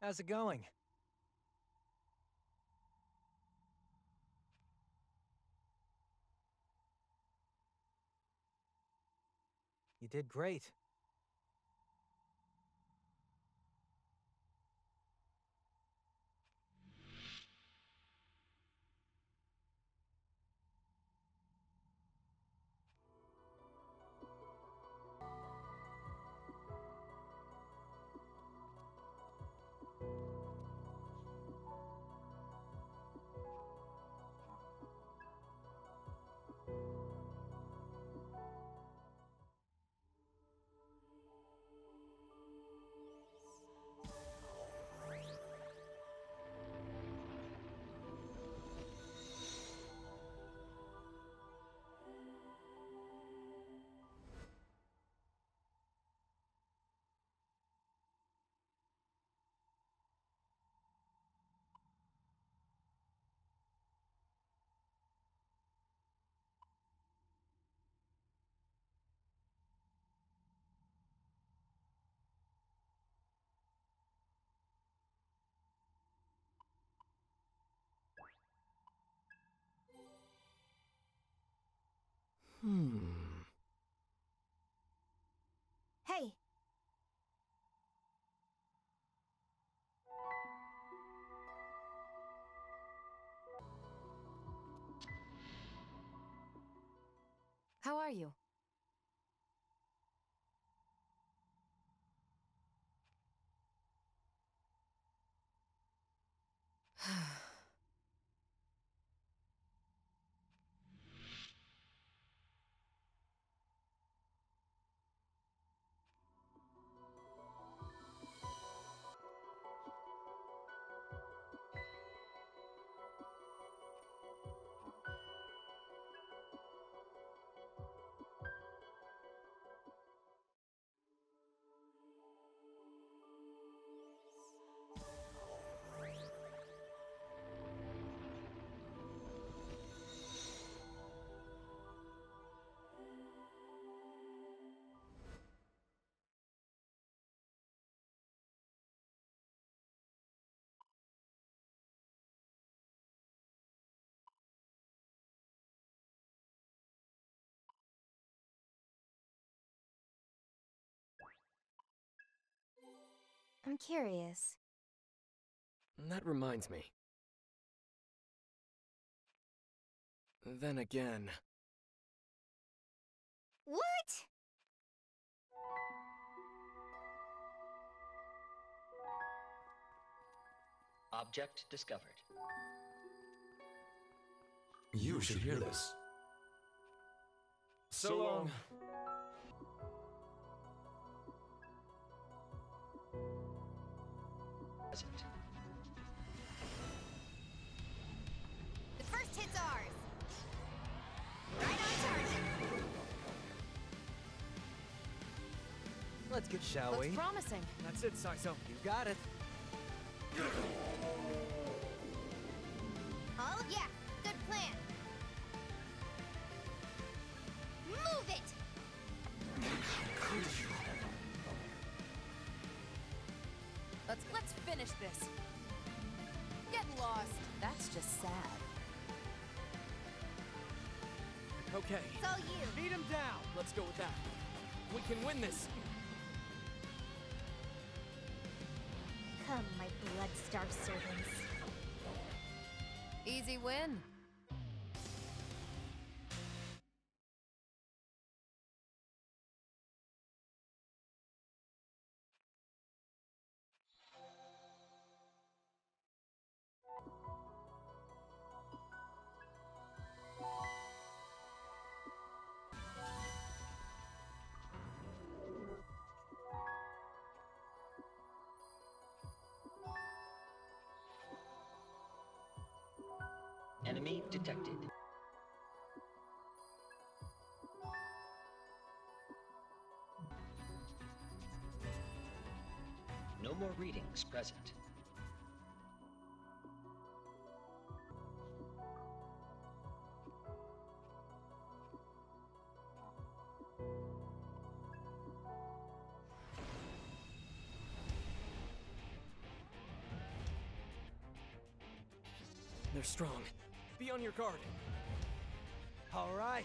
How's it going? You did great. Hmm. Hey, how are you? I'm curious. That reminds me. Then again, What? Object discovered. You should hear this. so long. Present. The first hit's ours. Right on target. Let's get, shall Looks we? promising. That's it, Saizo. You got it. Oh, yeah. Good plan. Move it! Finish this. Get lost. That's just sad. Okay, It's all you. Beat him down. let's go with that. We can win this. Come, my blood-starved servants. Easy win. Enemy detected. No more readings present. They're strong. Be on your guard. All right.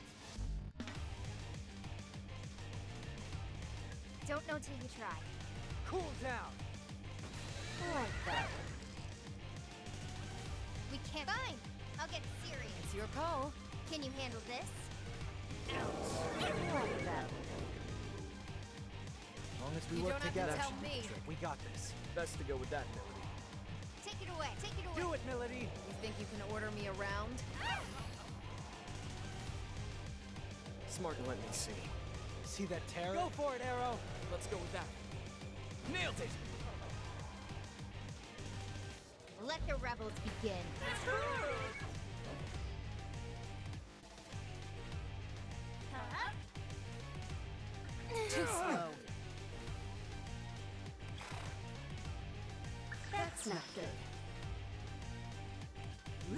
Don't know till you try. Cool down. Like that. We can't. Fine. I'll get serious. It's your call. Can you handle this? Like that. As long as we You work don't have to together, tell me. we got this. Best to go with that melody. Do it, Milady. You think you can order me around? Smart and let me see. See that terror? Go for it, Arrow. Let's go with that. Nailed it! Let the rebels begin.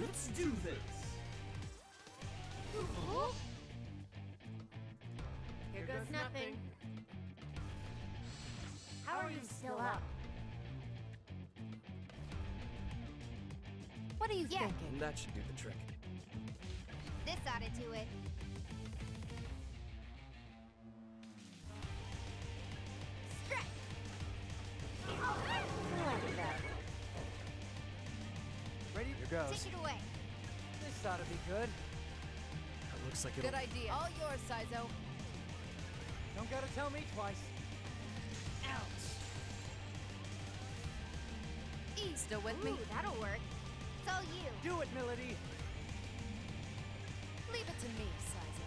Let's do this. Here goes nothing. How are you still up? What are you Yeah. thinking? That should do the trick. This ought to do it. Goes. Take it away. This ought to be good. That looks like it'll... Good idea. All yours, Saizo. Don't gotta tell me twice. Ouch. E, still with me? Ooh, that'll work. It's all you. Do it, Milady. Leave it to me, Saizo.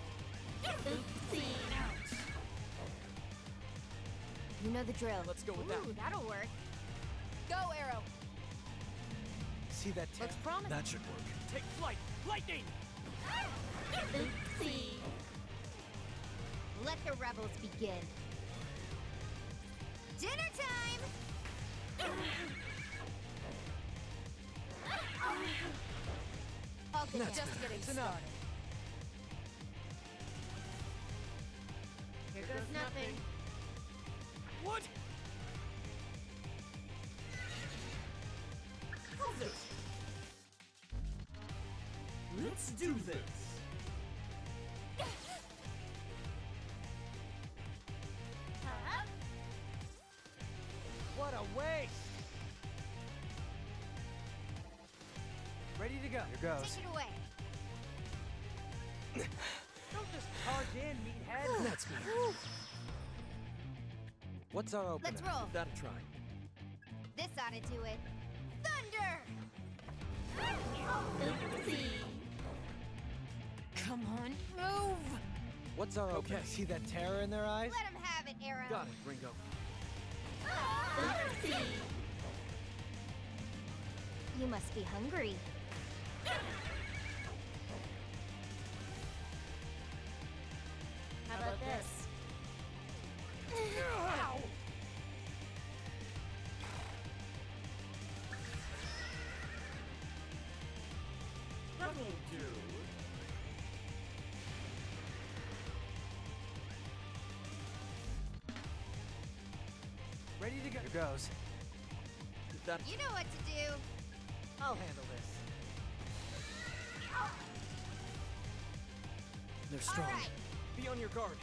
You know the drill. Let's go with that. Ooh, that'll work. Go, Arrow. See that terror? Looks promising. That should work. Take flight! Lightning! Let the rebels begin. Dinner time! Okay, That's just better. Getting started. here goes nothing. What? Let's do this. Huh? What a waste. Ready to go. Here goes. Take it away. Don't just charge in, meathead. That's me. What's our opener? Let's roll. Give that a try. This ought to do it. Thunder! Come What's our opener? Okay. See that terror in their eyes? Let him have it, Arrow. Got it, Ringo. Ah! You must be hungry. Ready to go. Here goes. That You know what to do. I'll handle this. They're strong. All right. Be on your guard.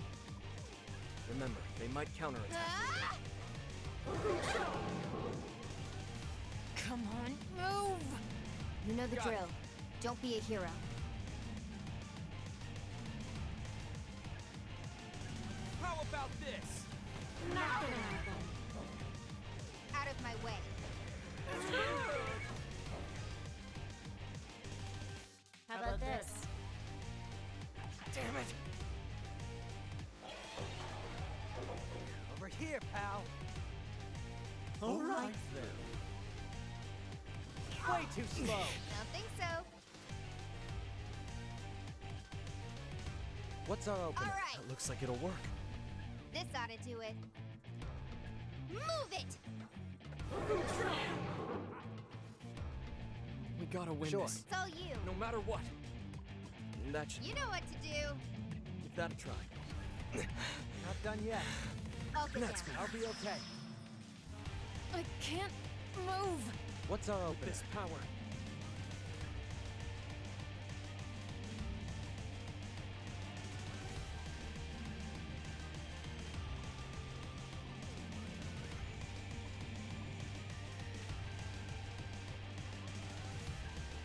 Remember, they might counterattack. Ah! Come on, move! You know the Got it. drill. Don't be a hero. Too slow. Don't think so. What's our All opener? right. That looks like it'll work. This ought to do it. Move it! We gotta win Sure. this. It's all you. No matter what. That should You know what to do. give that a try. Not done yet. I'll That's down. I'll be okay. I can't move! What's our opener? This power.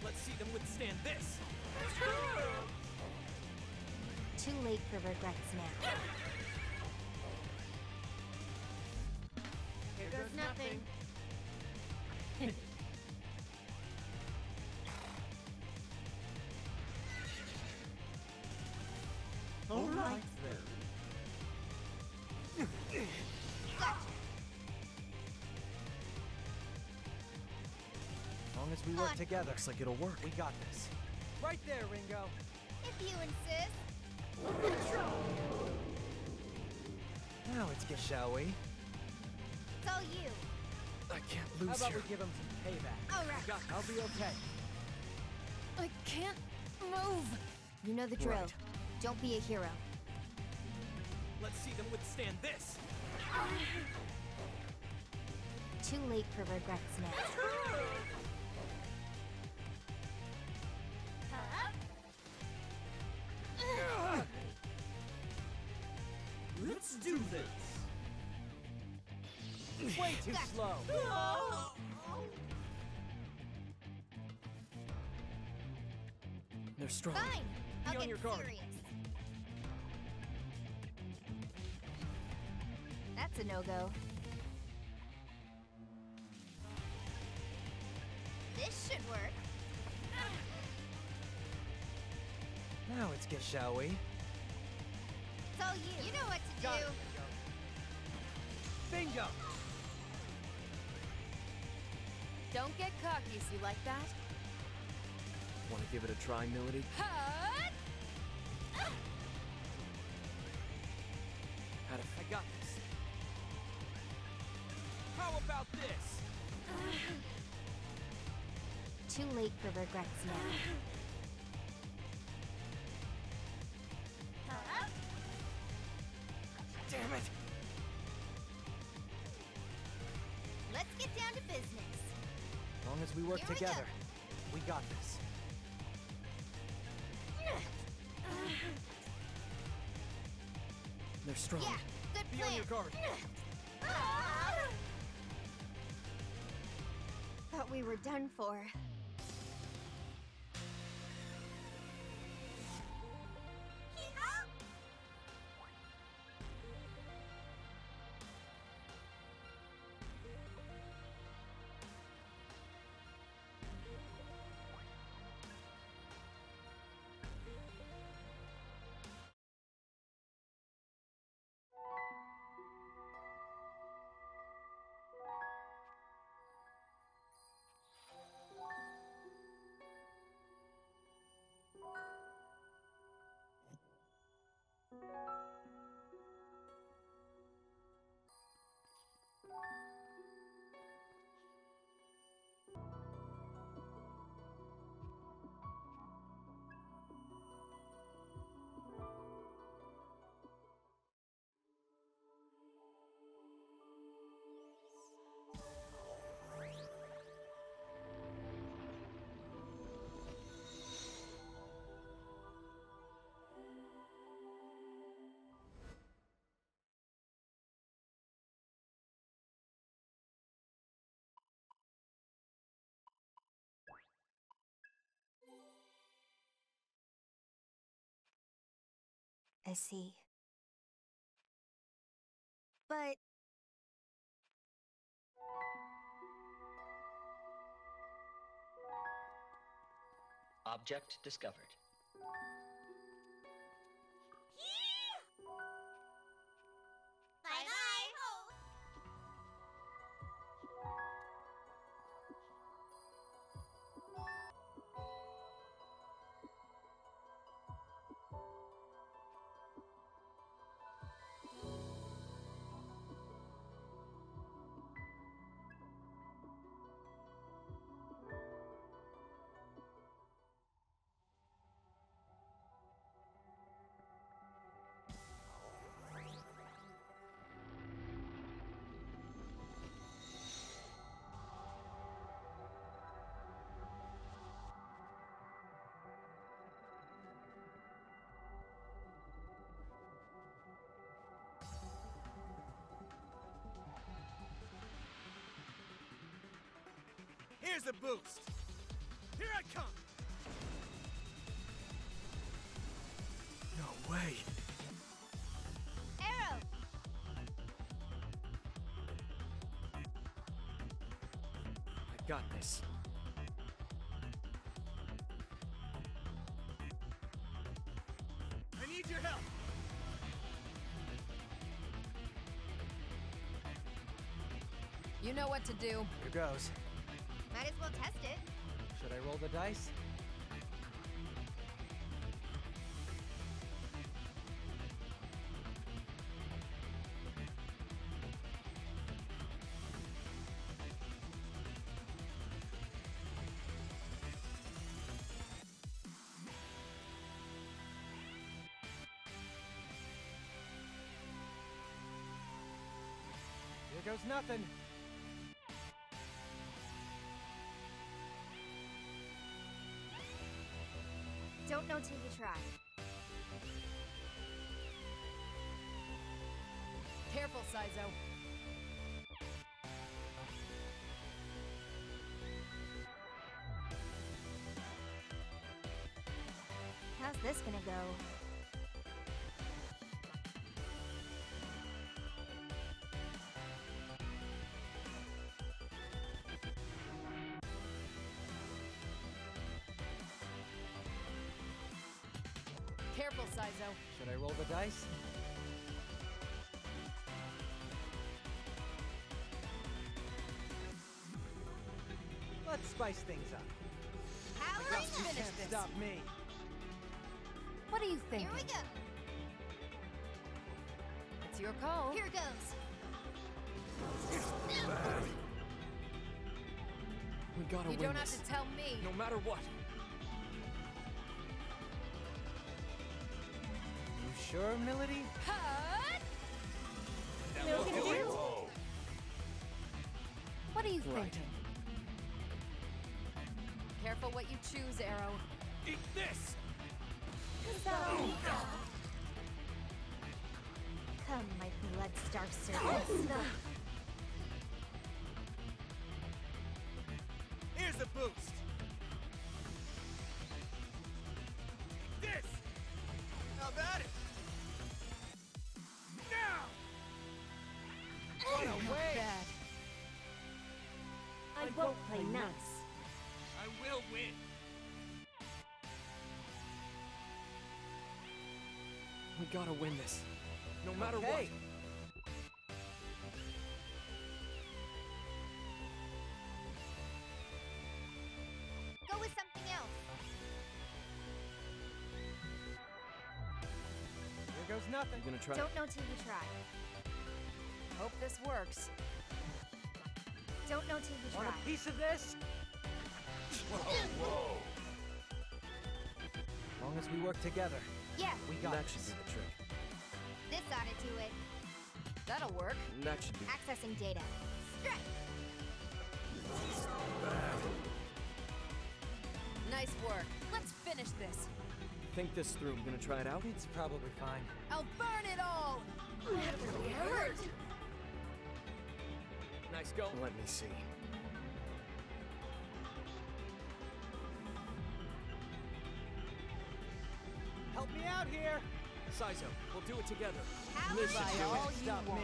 Let's see them withstand this! Too late for regrets now. Here goes nothing. Long as we work On. together, Looks like it'll work. we got this. Right there, Ringo. If you insist. Now let's get, shall we? It's all you. I can't lose How lose about here. we give him some payback? All right. Got, I'll be okay. I can't move. You know the drill. Right. Don't be a hero. Let's see them withstand this. Too late for regrets now. Way too slow. Oh. They're strong. Fine. I'll on your guard. serious. That's a no-go. This should work. Now let's get, shall we? It's all you. You know what to Got do. it, Ringo! Don't get cocky, see like that? Want to give it a try, Milady? Hut! Had a I got this. How about this? Too late for regrets now. Together, we got this. They're strong. Yeah, good Be plan. on your guard. Thought we were done for. But Object discovered. Here's a boost. Here I come. No way. Arrow. I got this. I need your help. You know what to do. Here goes. Might as well test it. Should I roll the dice? Here goes nothing. Don't know till you try. Careful, Saizo. How's this gonna go? Careful, Saizo. Should I roll the dice? Let's spice things up. Power You up! finish can't this. stop me. What do you think? Here we go. It's your call. Here goes. We gotta you win don't have to tell me. No matter what. Sure, Milady? Hut! No can do. What are you Right. thinking? Careful what you choose, Arrow. Eat this! Come, my blood star servants. Gotta win this. No matter Okay. Go with something else. Here goes nothing. what. You gonna try? Don't know till you try. Hope this works. Don't know till you Want try. a piece of this? As long as we work together, Yeah, we got that this. should be the trick. this ought to do it. That'll work. That should be. Accessing data. Strike! Nice work. Let's finish this. Think this through. You gonna try it out? It's probably fine. I'll burn it all! That really hurt! Nice go. Let me see. Out here! Saizo, we'll do it together. Power This should it. all you Stop me.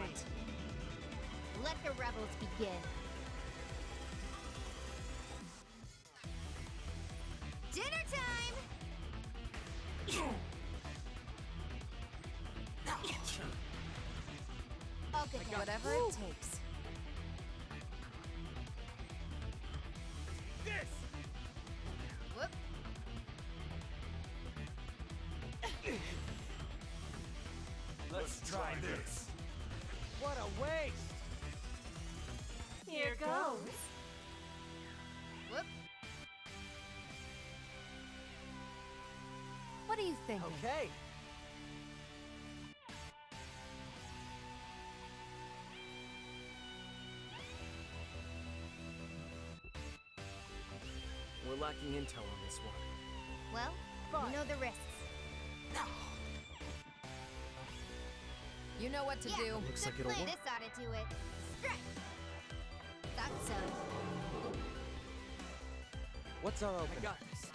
Let the rebels begin. Dinner time! Let's try this. What a waste! Here goes. Whoop. What do you think? Okay. We're lacking intel on this one. Well, Fine. you know the risks. You know what to yeah, do. Looks like it'll work. This ought to do it. Strike! Thought so. What's our I got this.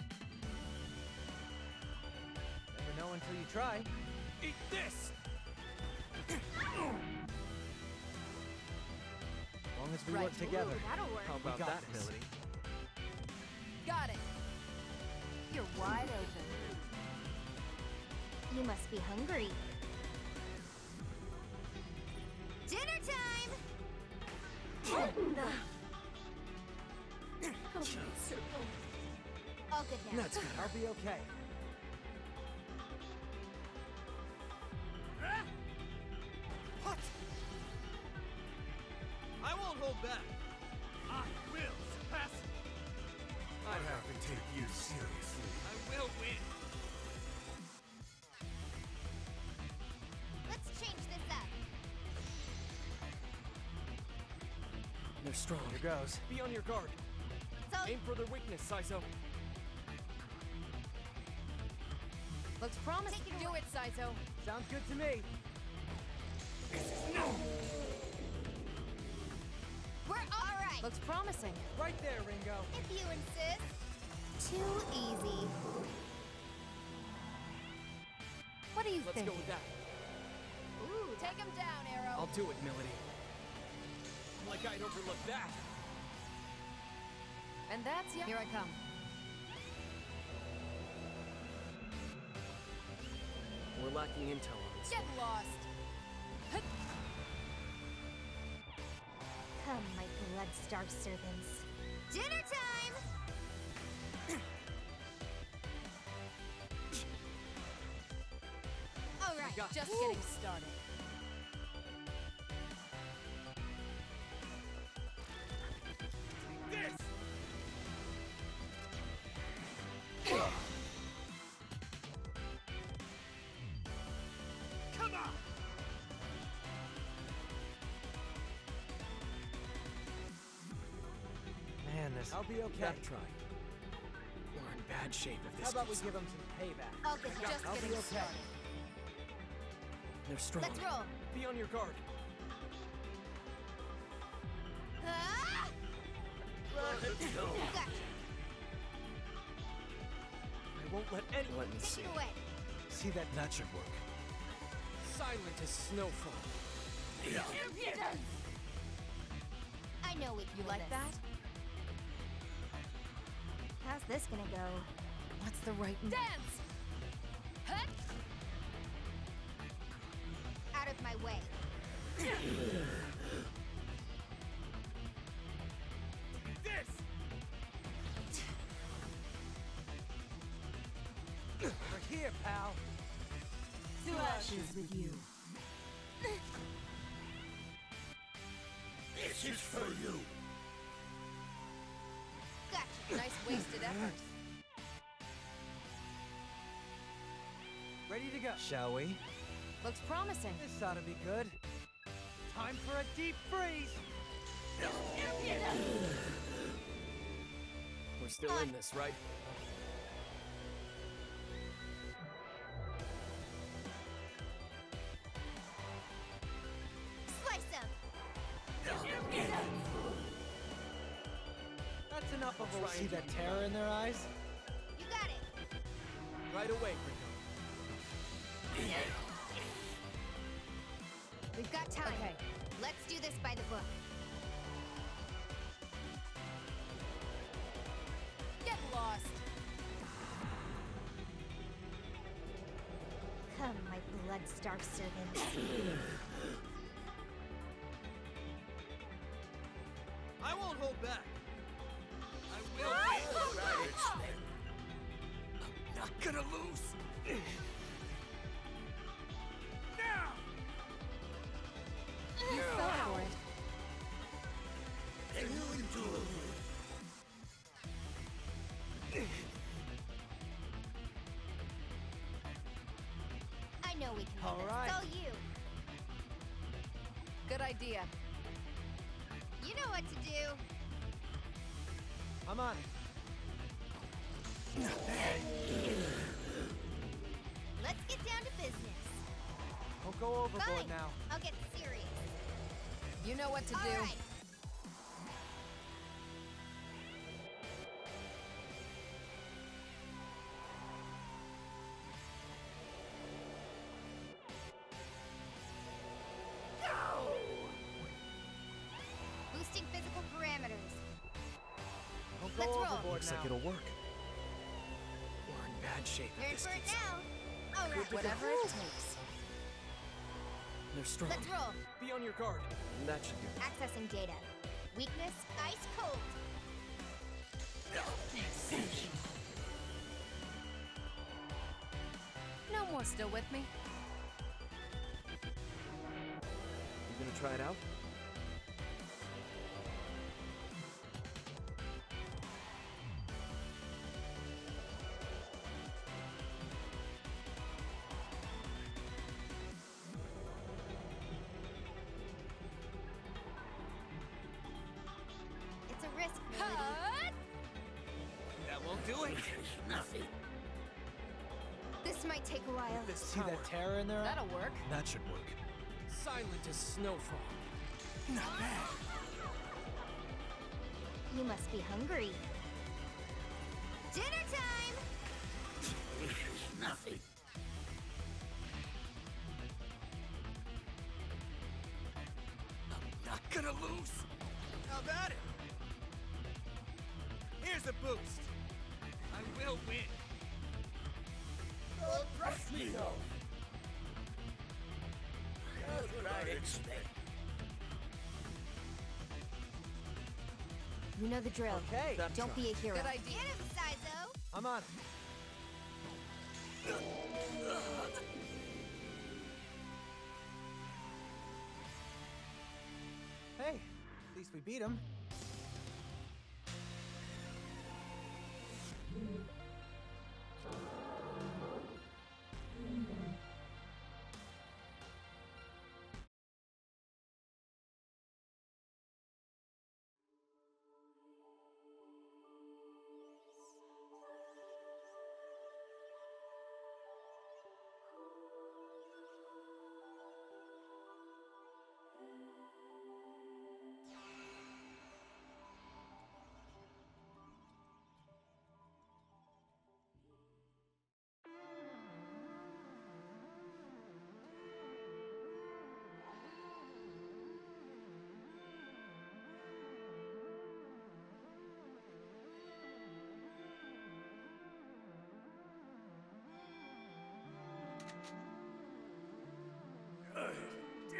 Never know until you try. Eat this! As long as we Right. work together. Ooh, that'll work. How We about got that, this. Milady? Got it. You're wide open. You must be hungry. Good now. That's better. I'll be okay. What? I won't hold back. I will surpass you. I have to take you seriously. I will win. Let's change this up. They're strong. Here goes. Be on your guard. So, Aim for their weakness, Saizo. Looks promising. Take it Do it, Saizo. Sounds good to me. we're all right. Looks promising. Right there, Ringo. If you insist. Too easy. What do you Let's think? go with that. Ooh, Take him down, Arrow. I'll do it, Milady. Like I'd overlook that. And that's ya. Here I come. We're lacking intel on this. Get lost. Come, my blood star servants. Dinner time! All right. Just getting started. I'll be okay. That try. We're in bad shape if this How about we give up. him some payback? All good now. Just I'll be okay. started. They're strong. Let's roll. Be on your guard. Ah! Gotcha. I won't let anyone Take see. it away. See that? That should work. Silent as snowfall. I know we can You like this. that? How's this gonna go? What's the right dance? Hut. Out of my way. This! We're here, pal. To ashes with you. This is for you! Gotcha. Nice wasted effort. Ready to go. Shall we? Looks promising. This ought to be good. Time for a deep freeze. We're still in this, right? My blood star servants. I won't hold back. I will win. Not gonna lose. Idea. You know what to do. I'm on it. Let's get down to business. Don't go overboard Fine. now. I'll get serious. You know what to All do. right. It'll work. We're in bad shape You're if in this for it now. All right, Whatever it takes. They're strong. let's roll. Be on your guard. That should do. Accessing data. Weakness, ice cold. No more still with me? You gonna try it out? Do it. This might take a while. This See power. that terror in there? That'll work. That should work. Silent as snowfall. Not bad. You must be hungry. Dinner time! Nothing. I'm not You know the drill. Okay, That Don't be a hero. Good idea. Get him, Saizo! I'm on. Hey, at least we beat him.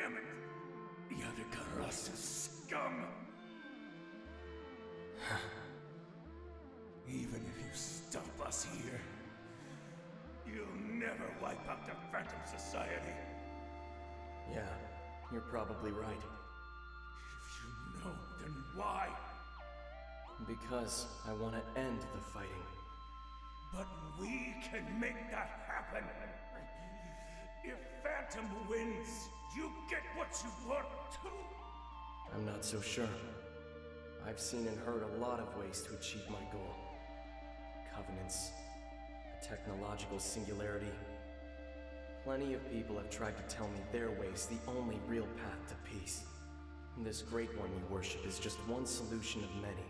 Damn it. The other Karasa scum. Even if you stop us here, you'll never wipe out the Phantom Society. Yeah, you're probably right. If you know, then why? Because I want to end the fighting. But we can make that happen. If Phantom wins, you get what you want too. I'm not so sure. I've seen and heard a lot of ways to achieve my goal. Covenants, a technological singularity. Plenty of people have tried to tell me their way's the only real path to peace. And this great one you worship is just one solution of many.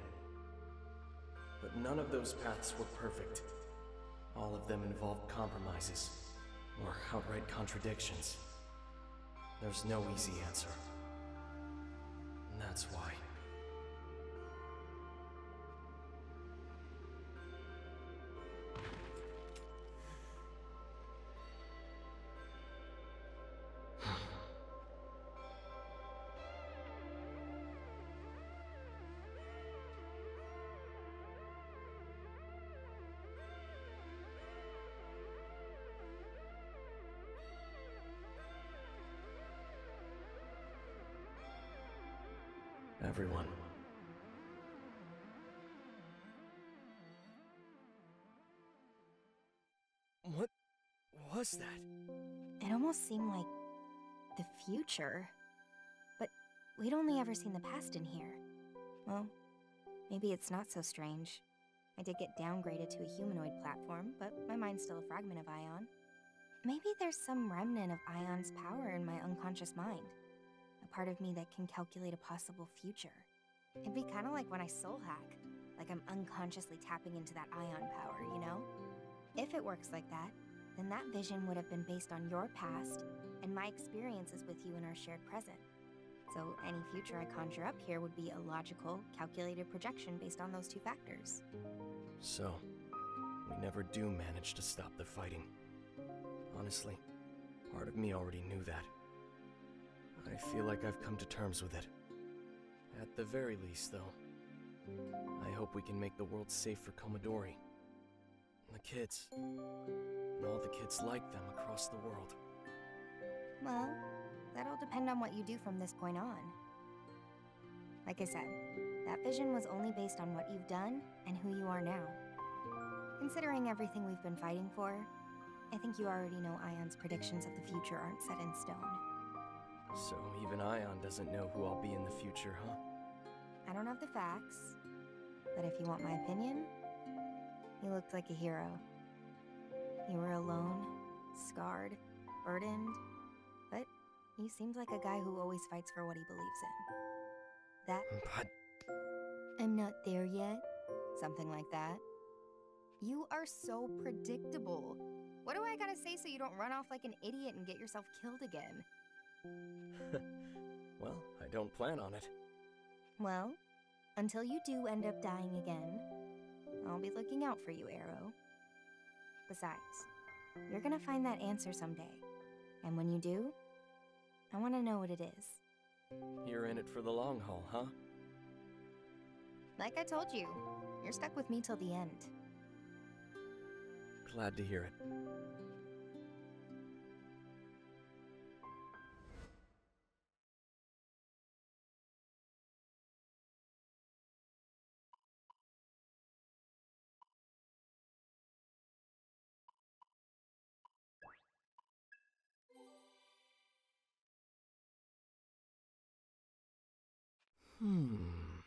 But none of those paths were perfect. All of them involved compromises, or outright contradictions. There's no easy answer. And that's why. Everyone. What was that? It almost seemed like the future. But we'd only ever seen the past in here. Well, maybe it's not so strange. I did get downgraded to a humanoid platform, but my mind's still a fragment of Aion. Maybe there's some remnant of Aion's power in my unconscious mind. A part of me that can calculate a possible future. It'd be kind of like when I soul hack, like I'm unconsciously tapping into that Aion power, you know? If it works like that, then that vision would have been based on your past and my experiences with you in our shared present. So any future I conjure up here would be a logical, calculated projection based on those two factors. So, we never do manage to stop the fighting. Honestly, part of me already knew that. I feel like I've come to terms with it. At the very least, though, I hope we can make the world safe for Komodori. And the kids. And all the kids like them across the world. Well, that'll depend on what you do from this point on. Like I said, that vision was only based on what you've done and who you are now. Considering everything we've been fighting for, I think you already know Aion's predictions of the future aren't set in stone. So even Aion doesn't know who I'll be in the future, huh? I don't have the facts, but if you want my opinion, you looked like a hero. You were alone, scarred, burdened, but you seemed like a guy who always fights for what he believes in. That But I'm not there yet, something like that. You are so predictable. What do I gotta say so you don't run off like an idiot and get yourself killed again? well, I don't plan on it. Well, until you do end up dying again, I'll be looking out for you, Arrow. Besides, you're gonna find that answer someday. And when you do, I wanna know what it is. You're in it for the long haul, huh? Like I told you, you're stuck with me till the end. Glad to hear it. Hmm.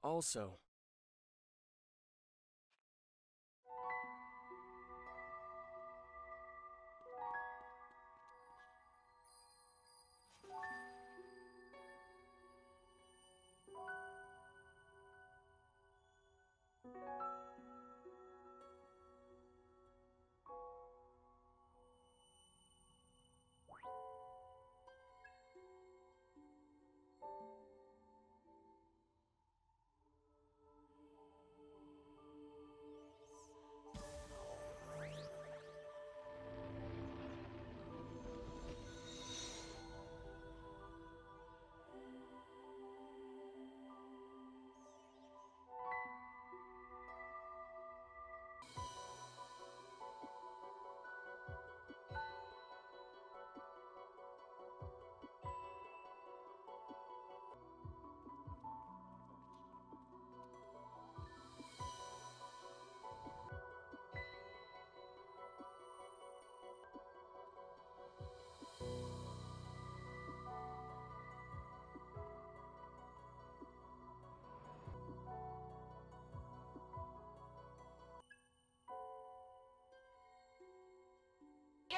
Also,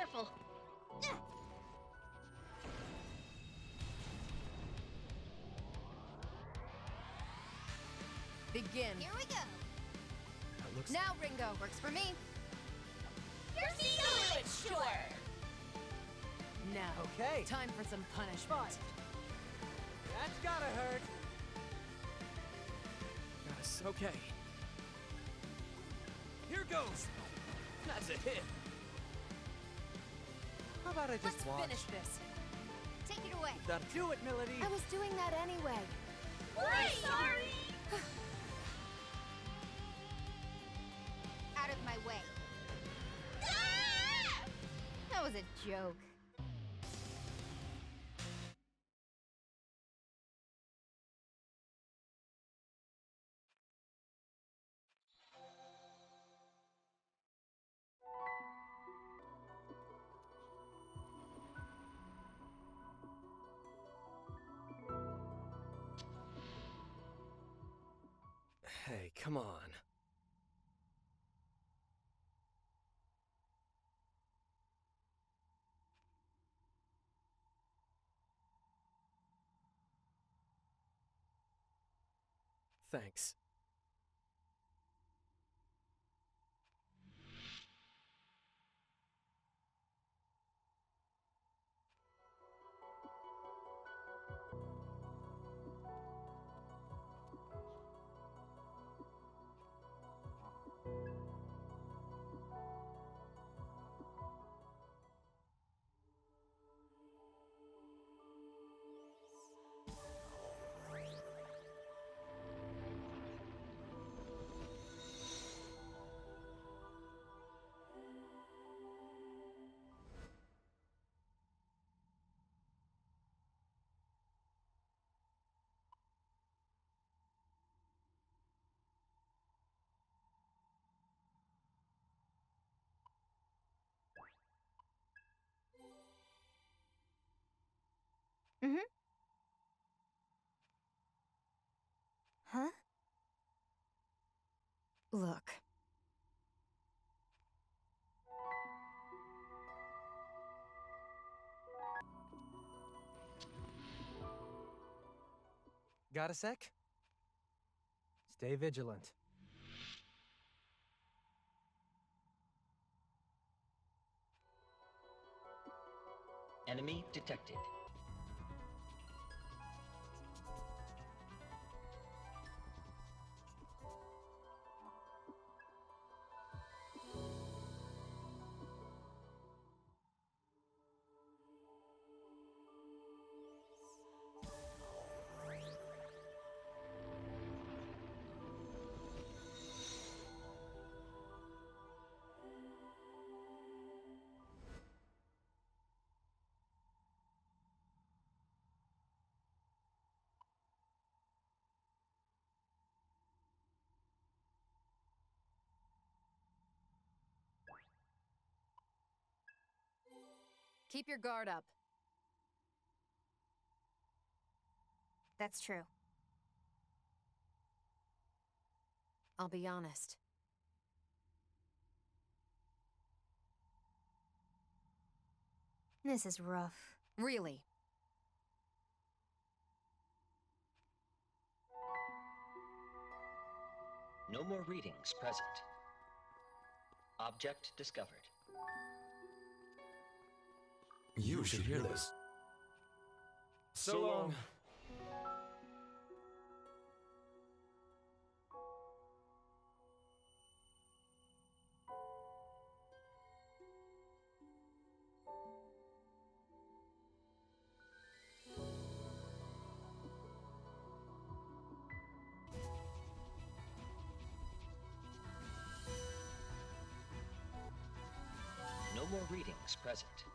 Careful. Begin. Here we go! that looks Now, Ringo. Works for me. Now, Okay. time for some punishment. Fine. That's gotta hurt. Yes, okay. Here goes. That's a hit. How about I just Let's watch? finish this. Take it away. That do it, Milady. I was doing that anyway. sorry! Out of my way. Ah! That was a joke. Come on. Thanks. Mm-hmm. Huh? Look. Got a sec? Stay vigilant. Enemy detected. Keep your guard up. That's true. I'll be honest. This is rough. Really. No more readings present. Object discovered. You should hear this. So long. No more readings present.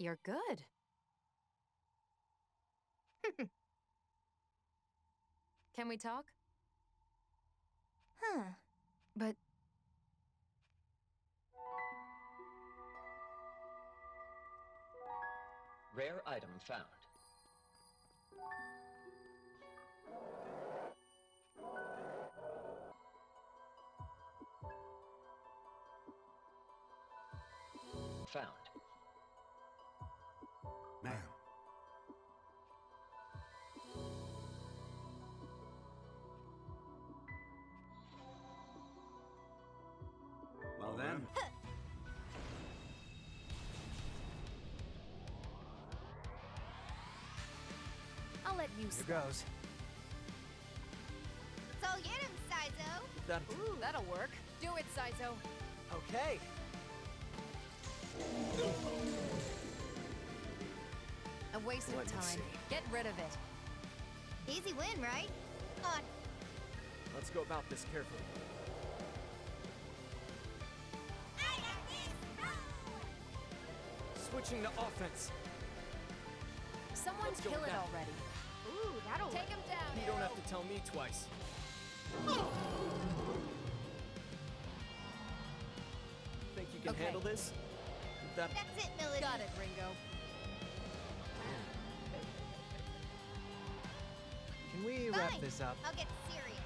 You're good. Can we talk? Huh. But Rare item found. Found. I'll Here start. goes. So get him, Saizo. That Ooh, that'll work. Do it, Saizo. okay. A waste of Let me time. see. Get rid of it. Easy win, right? On. Let's go about this carefully. Switching to offense. Someone Let's go kill it that. already. Ooh, that'll Take him down. You don't have to tell me twice. Think you can Okay. handle this? That That's it, Milady. Got it, Ringo. Can we wrap this up? I'll get serious.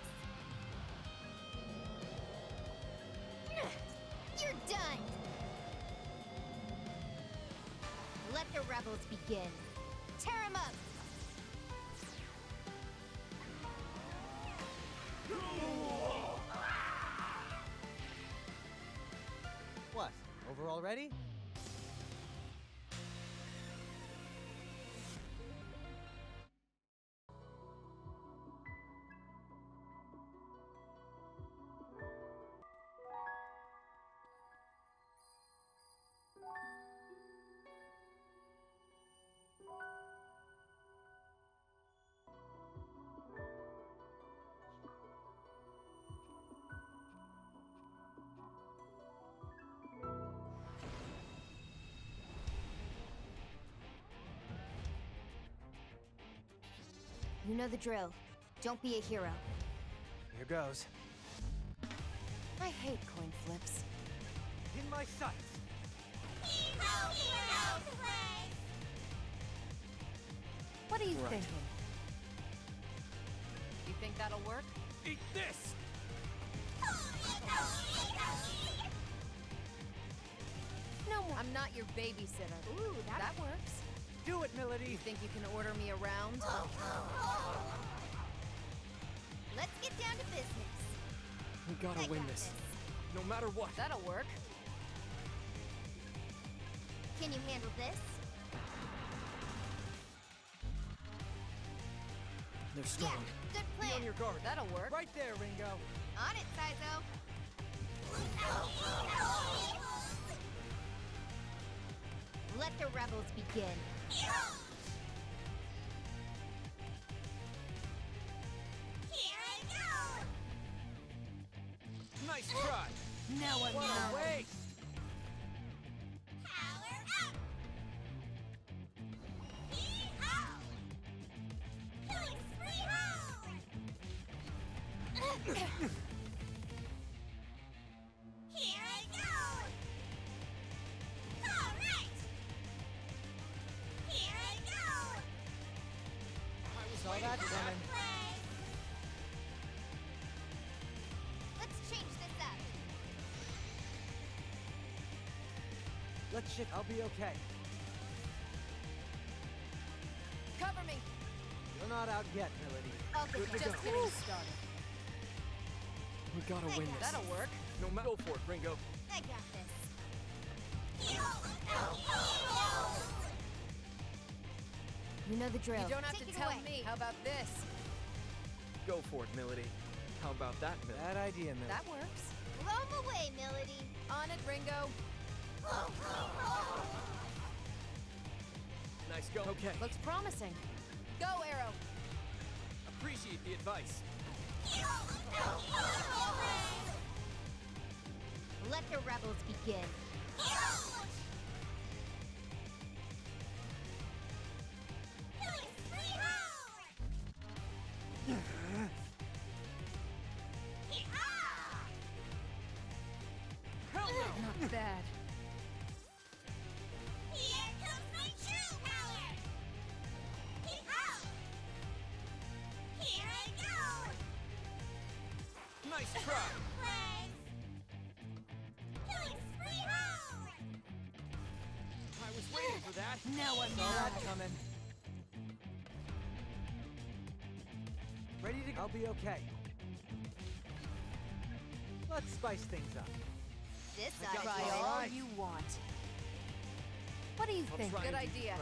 You're done. Let the rebels begin. Already? You know the drill. Don't be a hero. Here goes. I hate coin flips. In my sights. What are you Right. thinking? You think that'll work? Eat this! No more. I'm not your babysitter. Ooh, that- that works. Do it, Milady! You think you can order me around? Let's get down to business. We gotta I win got this. No matter what. That'll work. Can you handle this? They're strong. Good Be on your guard. That'll work. Right there, Ringo. On it, Saizo. Let the rebels begin. Nice Let's. I'll be okay. Cover me. You're not out yet, Milady. I'll get Just you. getting started. We gotta win this. That'll work. No matter. Go for it, Ringo. I got this. You know the drill. You don't have Take to tell away. me. How about this? Go for it, Milady. How about that, Milady? Bad idea, Milady. That works. Blow 'em away, Milady. On it, Ringo. Nice go. Okay. Looks promising. Go, Arrow. Appreciate the advice. Let the rebels begin. Waiting for that. Now I'm Saw that coming. Ready to go? I'll be okay. Let's spice things up. This I got ought Try to this. all Right. you want. What do you I'll think? Good idea.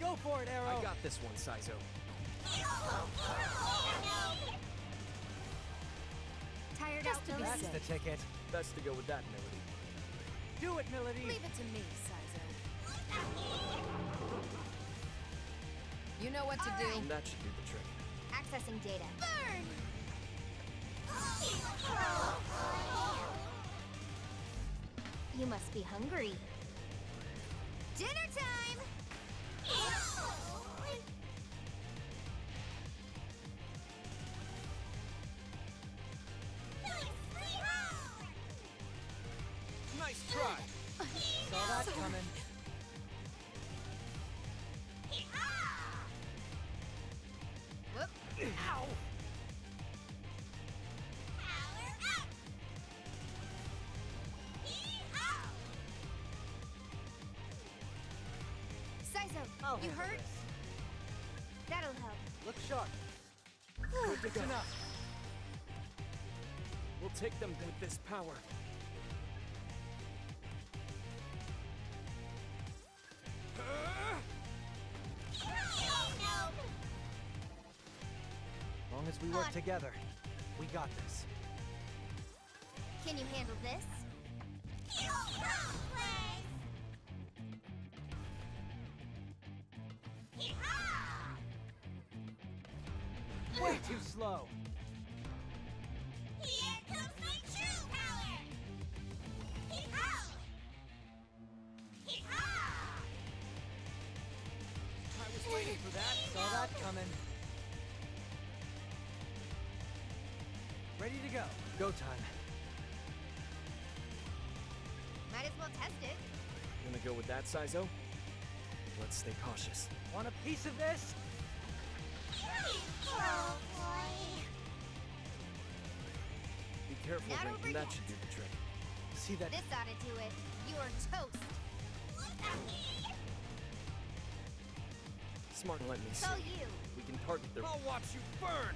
Go for it, Arrow. I got this one, Saizo. Tired Just out, to be Milady? That's the ticket. Best to go with that, Milady. Do it, Milady. Leave it to me, Saizo. You know what to All do. right. That should do the trick. Accessing data. Burn! You must be hungry. Dinner time! Saizo, I'll you handle hurt? That'll help. Look sharp. Good It's enough. We'll take them with this power. As long as we work together, we got this. Can you handle this? Ready to go. Go time. Might as well test it. Gonna go with that, Saizo? Let's stay cautious. Want a piece of this? Oh boy. Be careful, Not Rinkin. That yet. should do the trick. See that? This ought to do it. You are toast. Smart, let me see. So you. We can target their. I'll watch you burn!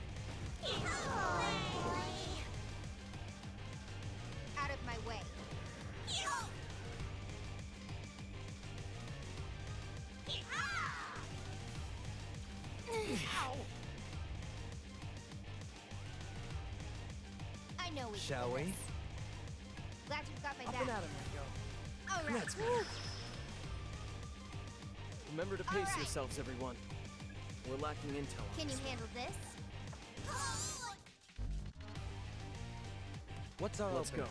Out of my way. I know we Shall we? this. Glad you've got my Up back. and at 'em, Ringo. All right. That's better. Remember to pace Alright. yourselves, everyone. We're lacking intel. Can you handle this? What's our Let's go.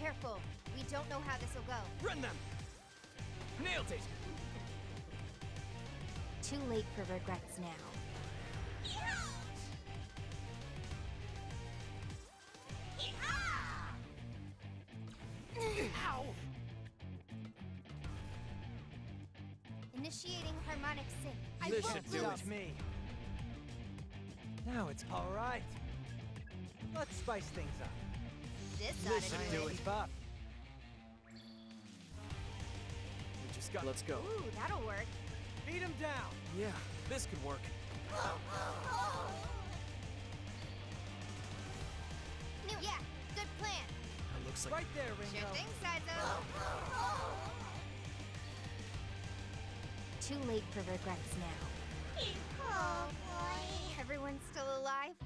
Careful. We don't know how this will go. Run them! Nailed it! Too late for regrets now. Ow! Initiating harmonic sync. I This won't should do lose. it. me. Now it's all right. Let's spice things up. This ought This to do do it. it. Keep up. We just got. Let's go. Ooh, that'll work. Beat him down. Yeah, this could work. New, yeah, good plan. That looks like. Right there, Ringo. Sure Ringo. thing, Saizo. Too late for regrets now. Oh boy. Everyone's still alive?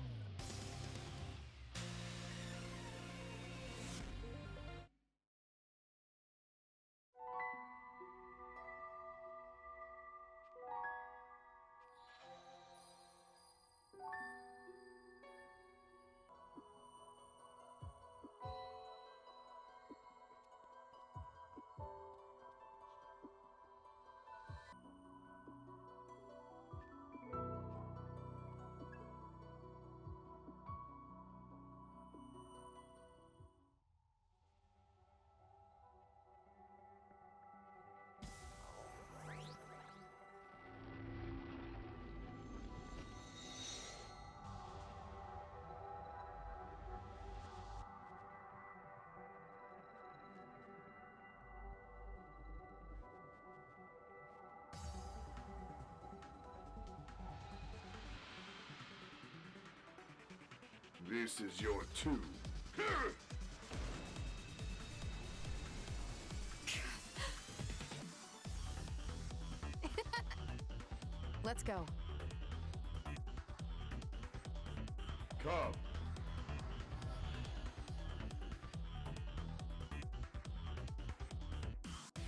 This is your two. Let's go. Come.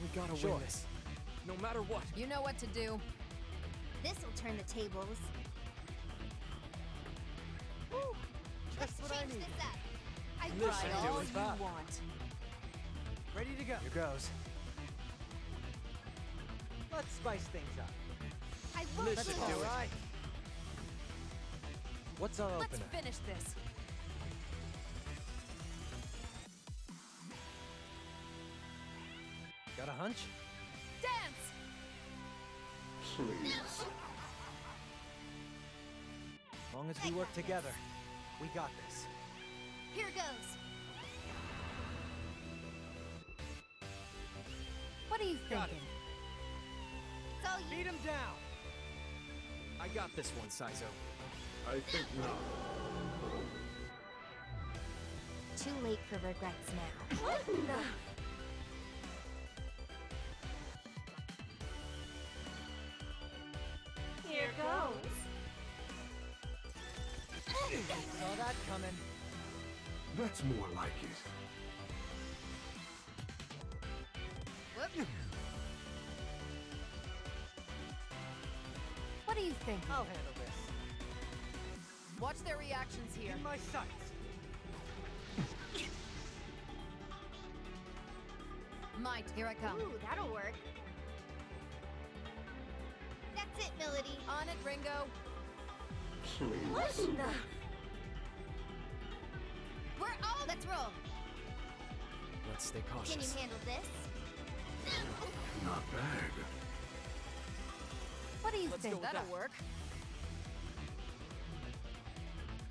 We gotta Sure. win this. No matter what. You know what to do. This'll turn the tables. Need. this up. I This will. should Try do all it. you want. Ready to go. Here goes. Let's spice things up. I won't This should do All it. right. What's our Let's opener? finish this. Got a hunch? Dance! Please. As long as we work together, this. We got this. Here goes. What are you Got thinking? It's all you. Beat him down. I got this one, Saizo. I think not. Too late for regrets now. Here That's more like it. Whoop. What do you think? I'll handle this. Watch their reactions here. In my sights. Might, here I come. Ooh, that'll work. That's it, Milady. On it, Ringo. Please. We're Let's stay Can you handle this? Not bad. What do you Let's think? That'll that. work.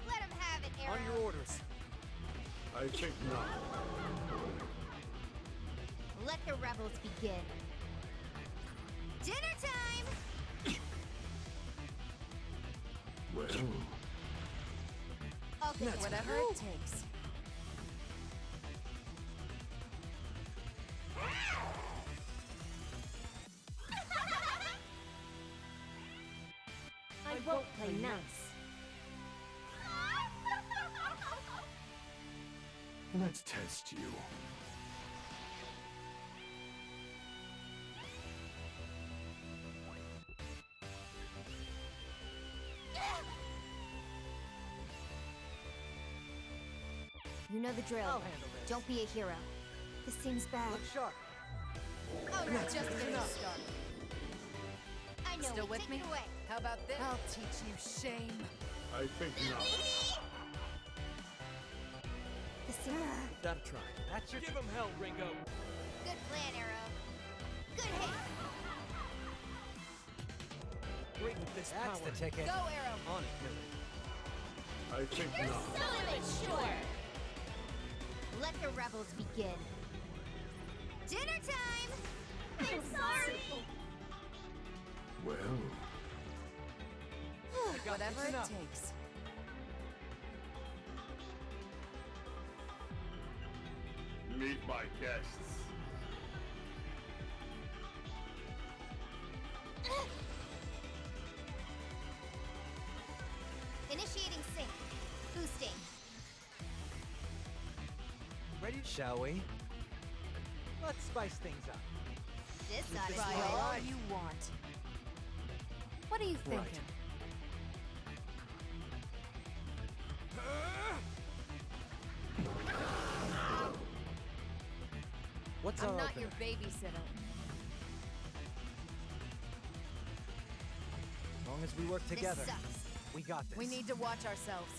Let him have it, Arrow. On your orders. I think not. Let the rebels begin. Dinner time! Well, I'll take it. Whatever it takes. Let's test you. You know the drill. I'll handle this. Don't be a hero. This seems bad. Look sharp. Oh, you're just getting started. I know. Still it. with Take me? It away. How about this? I'll teach you shame. I think not. This seems. Gotta try. That's your. Give him hell, Ringo. Good plan, Arrow. Good hit. Great with this That's power. the ticket. Go, Arrow. On it, Billy. I think You're not. so immature. Let the rebels begin. Dinner time! I'm sorry. Well, Whatever it takes. Meet my guests. Initiating sync. Boosting. Ready? Shall we? Let's spice things up. This ought to Try be all you want. What are you thinking? What's your babysitter. As long as we work together, we got this. We need to watch ourselves.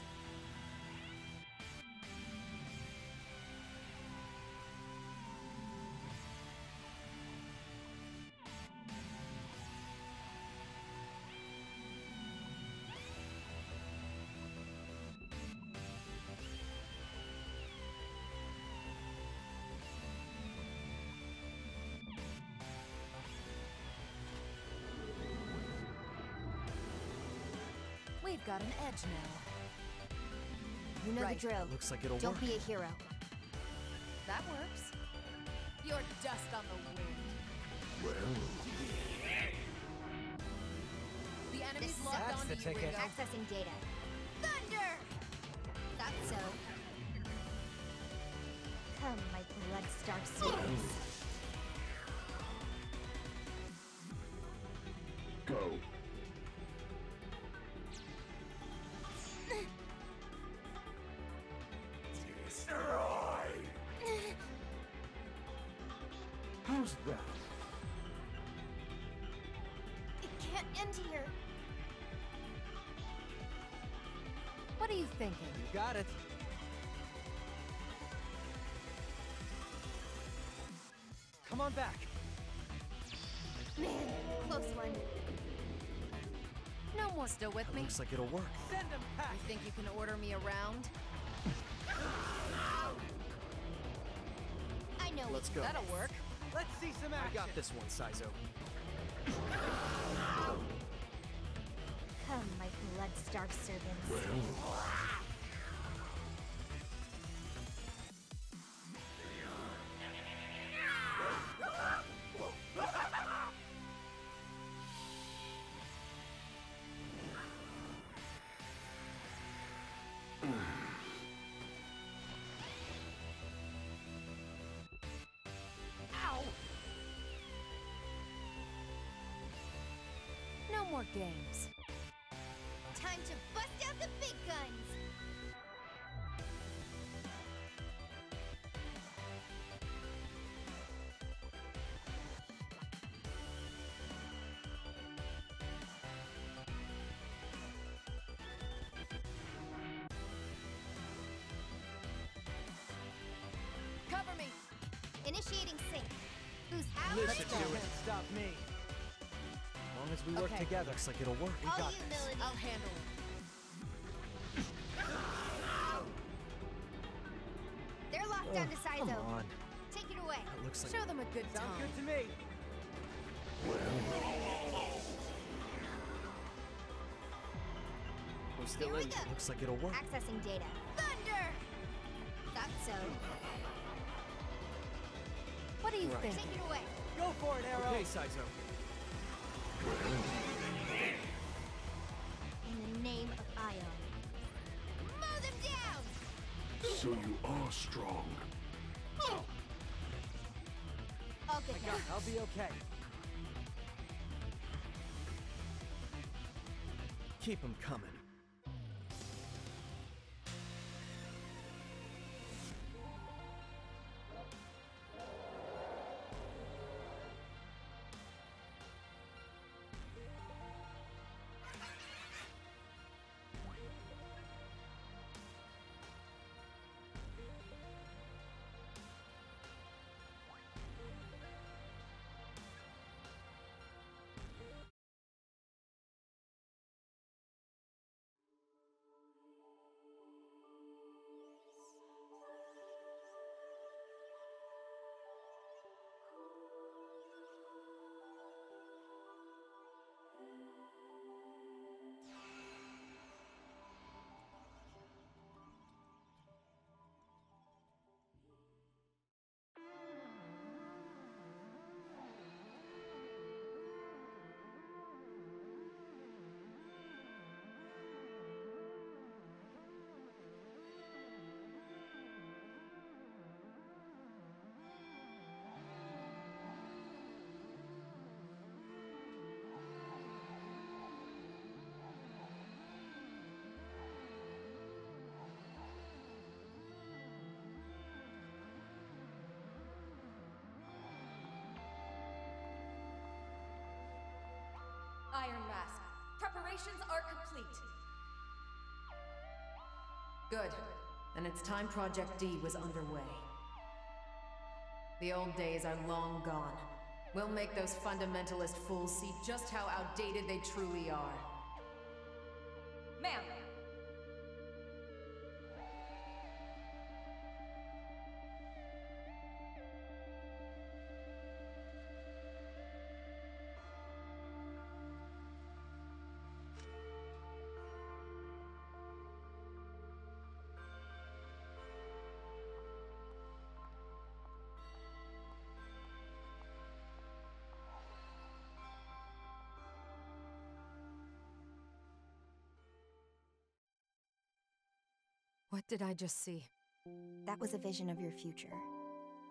Got an edge now. You know Right. the drill. Looks like it'll Don't work. be a hero. That works. You're dust on the wind. Well, The enemy's This locked That's onto the you, ticket. Ringo. Accessing data. Thunder! Thought so. Come, my blood-starved students. How's that? It can't end here. What are you thinking? You got it. Come on back. Man, close one. No more still with me? Looks like it'll work. Send him back. You think you can order me around? I know. Let's go. That'll work. Let's see some I got this one, Saizo. Come, my blood-starved servants. Well, more games. Time to bust out the big guns! Cover me! Initiating sync. Who's? Listen to it. Stop me. As we work Okay. together. Looks like it'll work. We All got you, this. I'll handle it. They're locked Oh, onto come Saizo. on. Take it away. That looks like Show them a good Sounds time. good to me. we're still Here we in. go. Looks like it'll work. Accessing data. Thunder! Thought so. What do you Right. think? Take it away. Go for it, Arrow. Okay, Saizo. So you are strong. All good I got, I'll be okay. Keep them coming. Preparations are complete. Good. Then it's time Project D was underway. The old days are long gone. We'll make those fundamentalist fools see just how outdated they truly are. What did I just see? That was a vision of your future.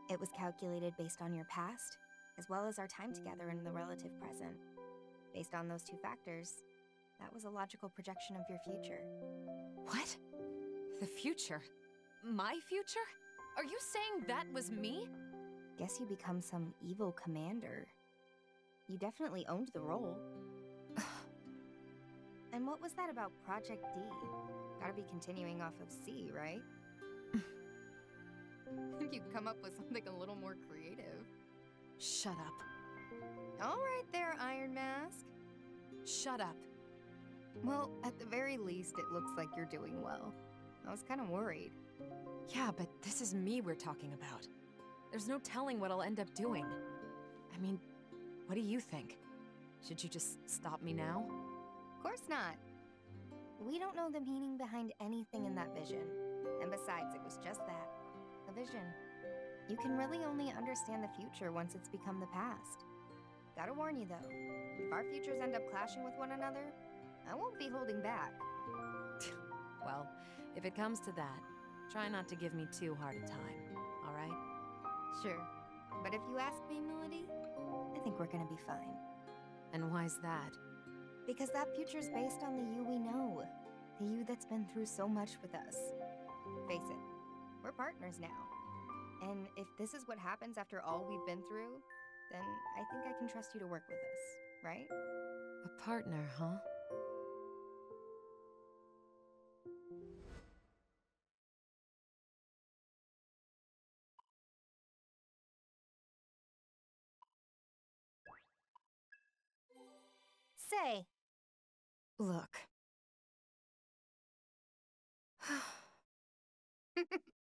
It was calculated based on your past, as well as our time together in the relative present. Based on those two factors, that was a logical projection of your future. What? The future? My future? Are you saying that was me? Guess you become some evil commander. You definitely owned the role. and what was that about Project D? Gotta be continuing off of C, right? Think you'd come up with something a little more creative. Shut up. All right there, Iron Mask. Shut up. Well, at the very least, it looks like you're doing well. I was kind of worried. Yeah, but this is me we're talking about. There's no telling what I'll end up doing. I mean, what do you think? Should you just stop me now? Of course not. We don't know the meaning behind anything in that vision. And besides, it was just that a vision. You can really only understand the future once it's become the past. Gotta warn you though, if our futures end up clashing with one another, I won't be holding back. Well, if it comes to that, try not to give me too hard a time, alright? Sure. But if you ask me, Milady, I think we're gonna be fine. And why's that? Because that future's based on the you we know. The you that's been through so much with us. Face it, we're partners now. And if this is what happens after all we've been through, then I think I can trust you to work with us, right? A partner, huh? Say, Look.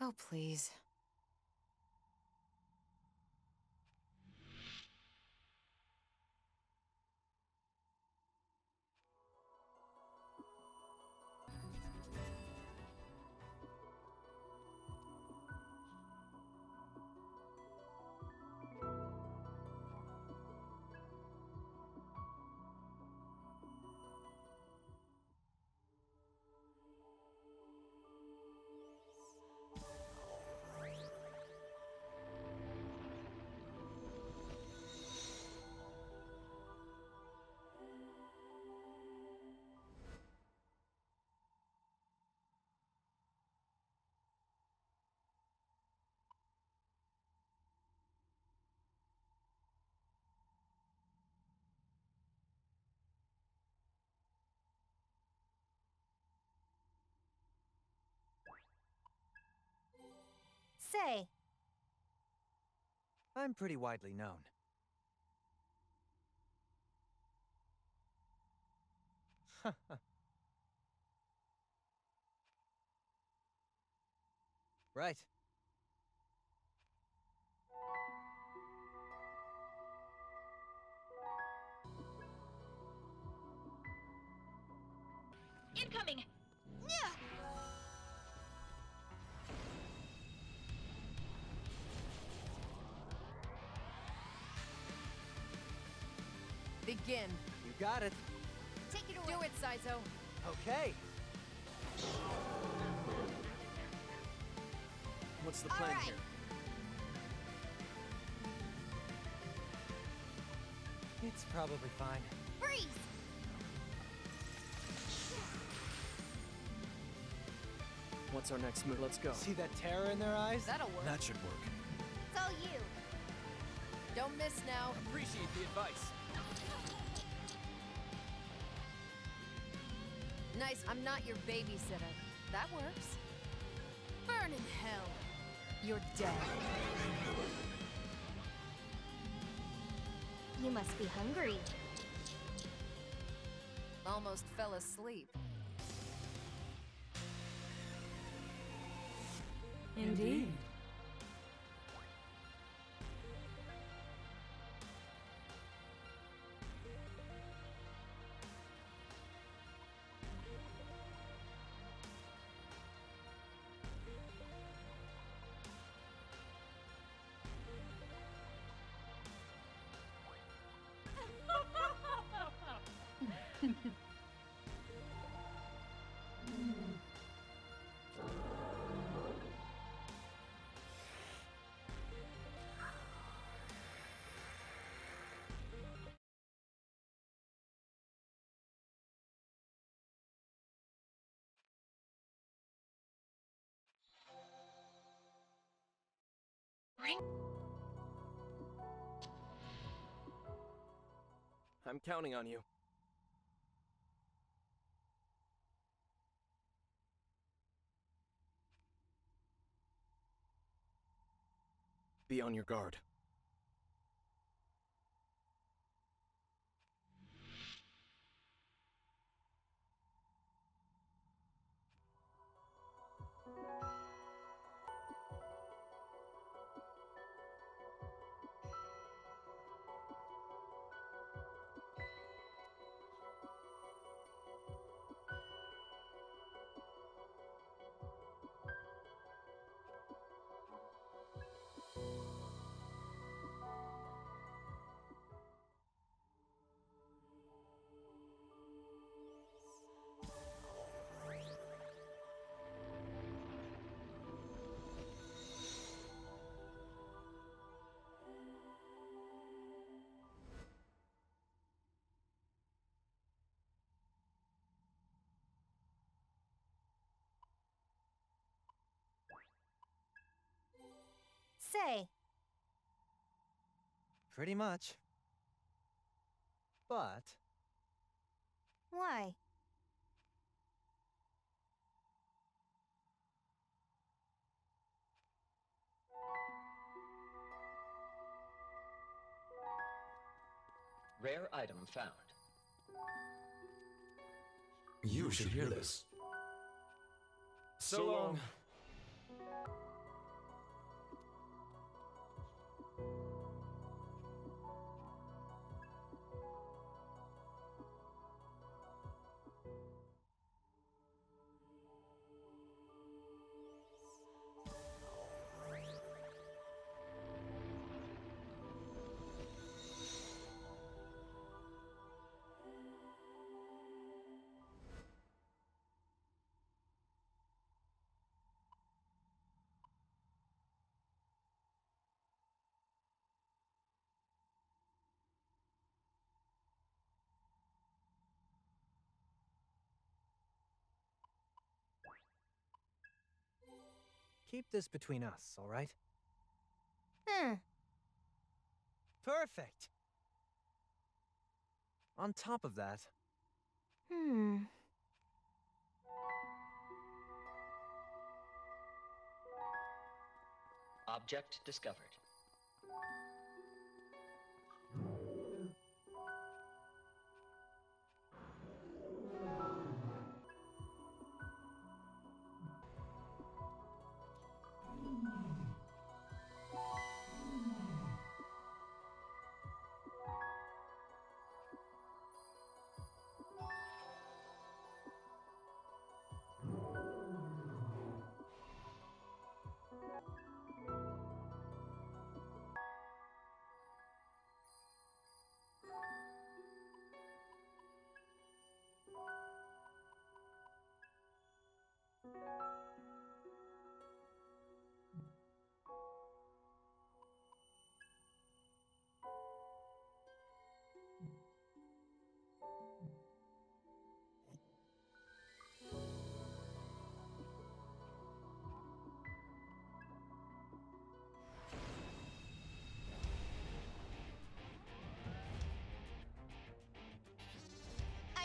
Oh, please. Say. I'm pretty widely known. right. Incoming! Begin. You got it. Take it away. Do it, Saizo. Okay. What's the plan Alright. here? It's probably fine. Freeze! What's our next move? Let's go. See that terror in their eyes? That'll work. That should work. It's all you. Don't miss now. Appreciate the advice. Nice. I'm not your babysitter. That works. Burn in hell. You're dead. You must be hungry. Almost fell asleep. Indeed. I'm counting on you. Be on your guard. Say? Pretty much. But Why? Rare item found. You should hear this. So long. Keep this between us, all right? Hmm. Perfect. On top of that, Hmm. Object discovered.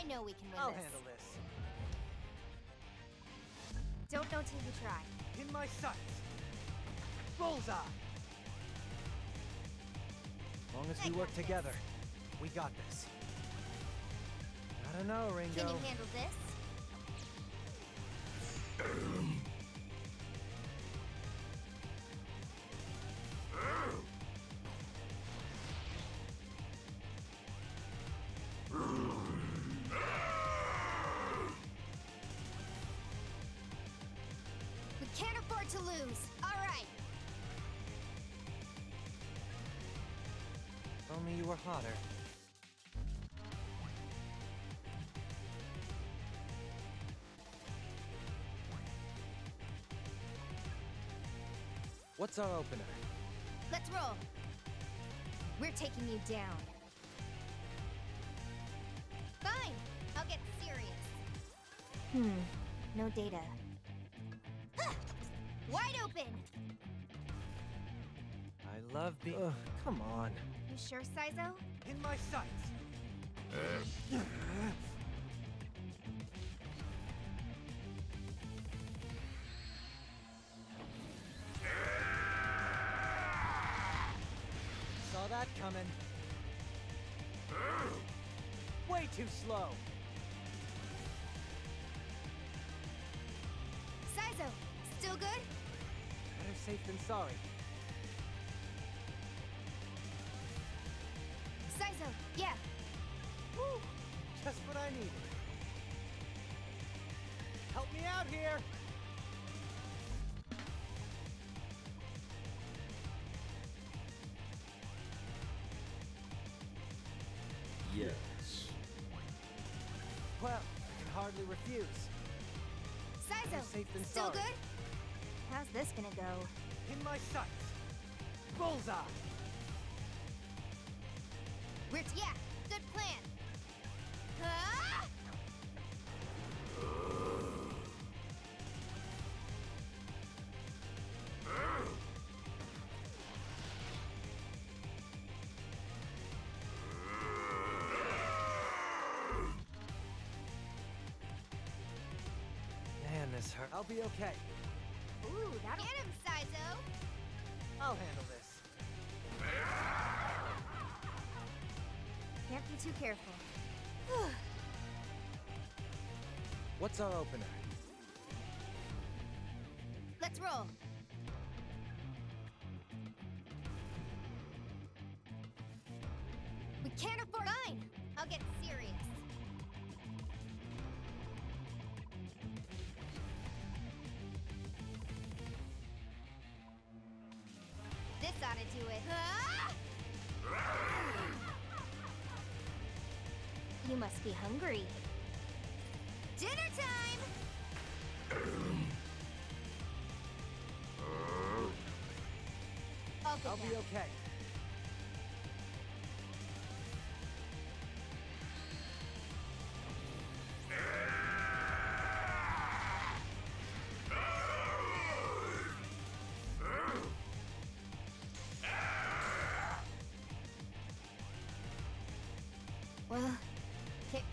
Know we can win I'll this. handle this. Don't know till you try. In my sights. Bullseye. As long as I we work this. together, we got this. I don't know, Ringo. Can you handle this? Um, afford to lose. All right. If only you were hotter. What's our opener? Let's roll. We're taking you down. Fine. I'll get serious. Hmm. No data. Love being. Ugh, come on. You sure, Saizo? In my sights. Uh. Saw that coming. Way too slow. Saizo, still good? Better safe than sorry. Saizo, yeah. Woo! Just what I needed. Help me out here! Yes. Well, I can hardly refuse. Saizo, Better safe still sorry. good? How's this gonna go? In my sights. Bullseye! quit? Yeah, good plan. Ah! Man, this hurt. I'll be okay. Ooh, that'll... Get him, Saizo! I'll handle too careful. What's our opener? Let's roll. We can't afford. Fine. I'll get serious. This ought to do it. Ah! You must be hungry. Dinner time! I'll I'll be okay.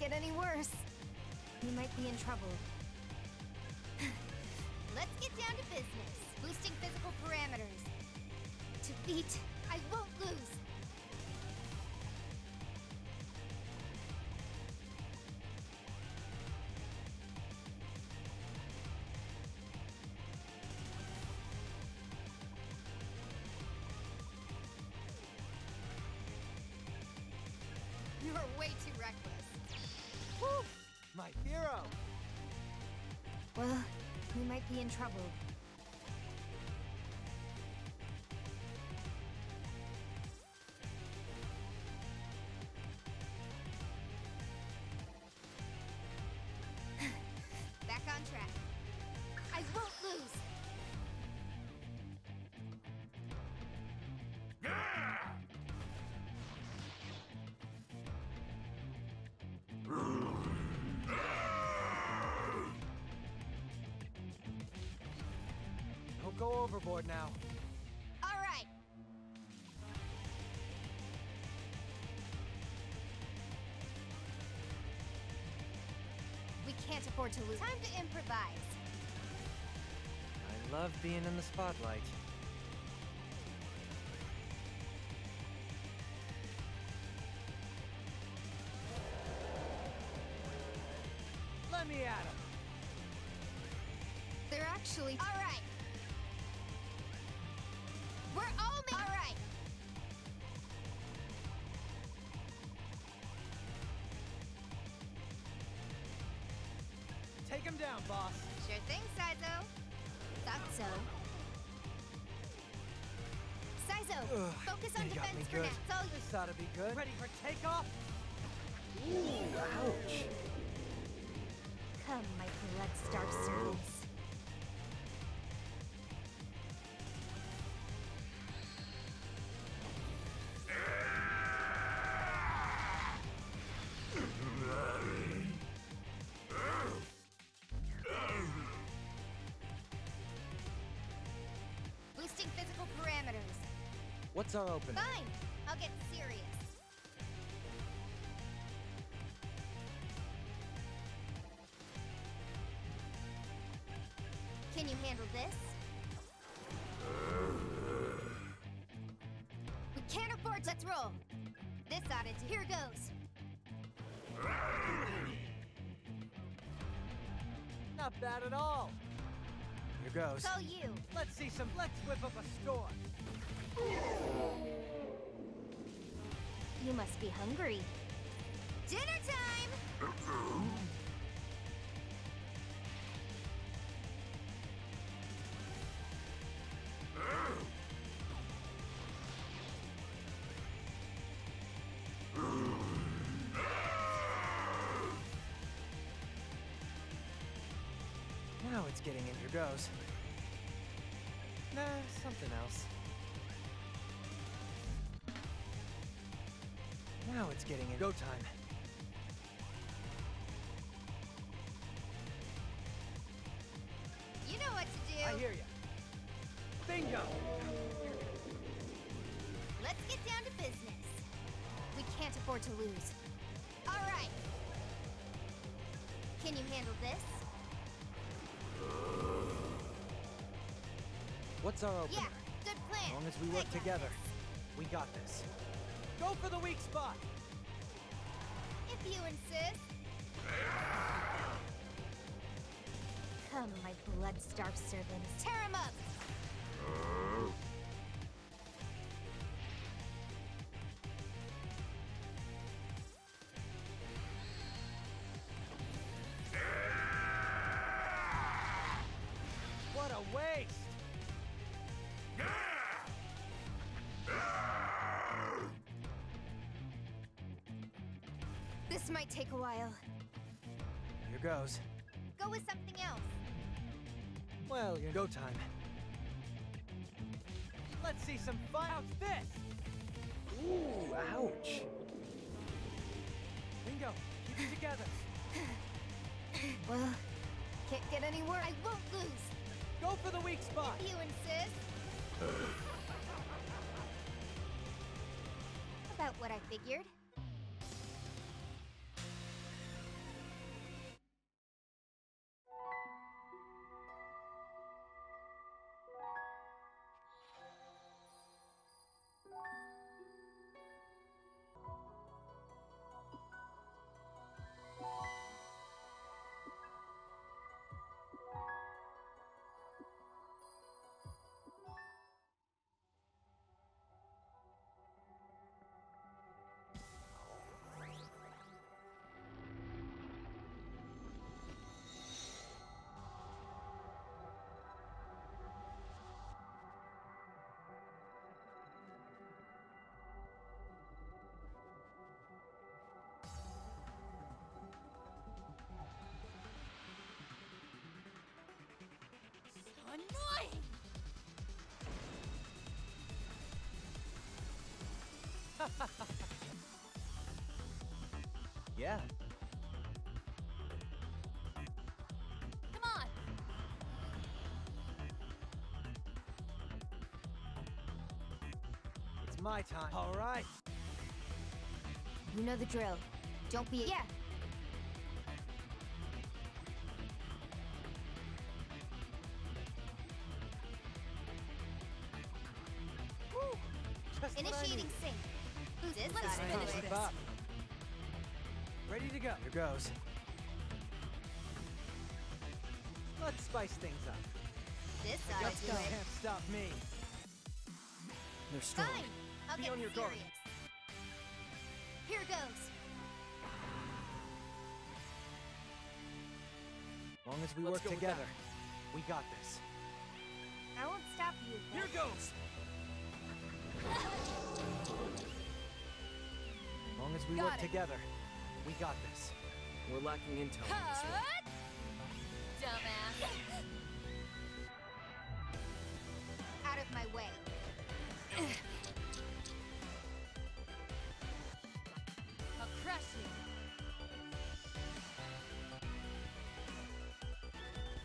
Get any worse. You might be in trouble. Let's get down to business. Boosting physical parameters. To beat, Well, we might be in trouble. Overboard now. All right. We can't afford to lose. Time to improvise. I love being in the spotlight. Take him down, boss. Sure thing, Saizo. Thought so. Saizo, Ugh, focus on they got me defense for now. It's all you. This ought to be good. Ready for takeoff? Ooh, ouch. Come, my blood-starved servants. What's our opener? Fine. I'll get serious. Can you handle this? We can't afford. Let's roll. This ought to. Here goes. Not bad at all. Here goes. All you. Let's see some. Let's whip up a storm. You must be hungry. Dinner time. Now it's getting in. your goes. Nah, something else. It's getting in. Go time. You know what to do. I hear you. Bingo! Let's get down to business. We can't afford to lose. All right. Can you handle this? What's our opener? Yeah, good plan. As long as we work together, this. we got this. Go for the weak spot! If you insist. Come, my blood-starved servants. Tear him up! What a waste! Take a while. Here goes. Go with something else. Well, your go time. Let's see some fun. How's this? Ooh, ouch. Bingo, keep it together. Well, can't get any worse. I won't lose. Go for the weak spot. If you insist. About what I figured. Annoying! Yeah, Come on! it's my time. All right. You know the drill. Don't be. Yeah. Spice things up. This You ought to do it. can't stop me. They're strong. Fine. I'll Be get on your guard. serious. Here goes. As long as we Let's work together, we got this. I won't stop you. Here goes! As long as we Got work it. together, we got this. We're lacking intel Out of my way. I'll crush you.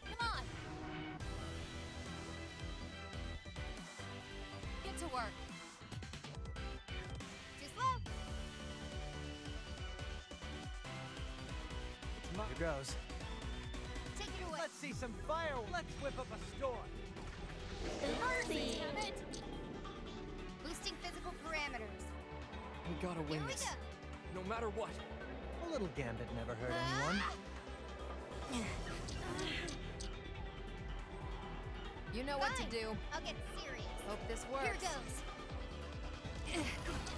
Come on. Get to work. Too slow. Here goes. See some fire. Let's whip up a storm. Mercy, damn it! Boosting physical parameters. We gotta win Here we this. go. No matter what. A little gambit never hurt Ah! anyone. You know what to do. I'll get serious. Hope this works. Here goes.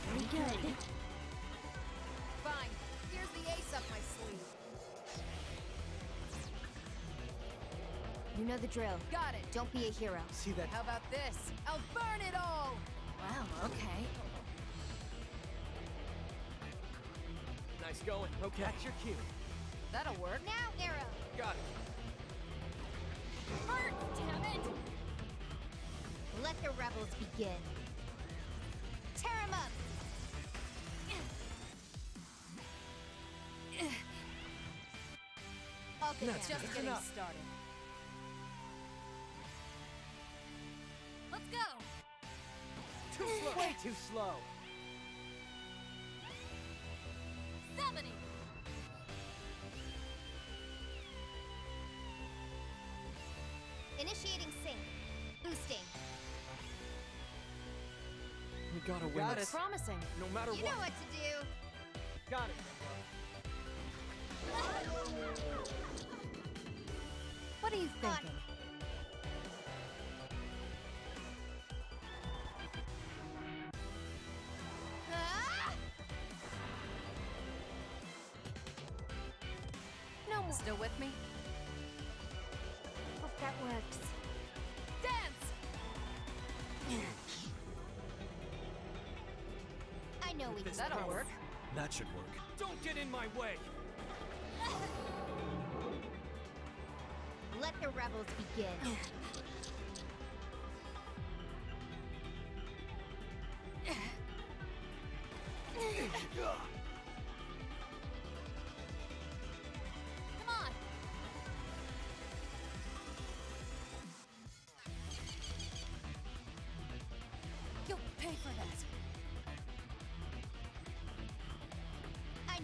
Very good. You know the drill. Got it. Don't be a hero. See that? How about this? I'll burn it all! Wow, okay. Nice going. Okay. That's your cue. That'll work. Now, arrow. Got it. Hurt, damn it! Let the rebels begin. Tear him up! I'll get That's. Just getting enough. started. too slow. Way too slow. Summoning. Initiating sync. Boosting. We gotta win got this. Promising. No matter you what. You know what to do. Got it. what are you thinking? I know That'll do work. That should work. Don't get in my way! Let the rebels begin. Oh.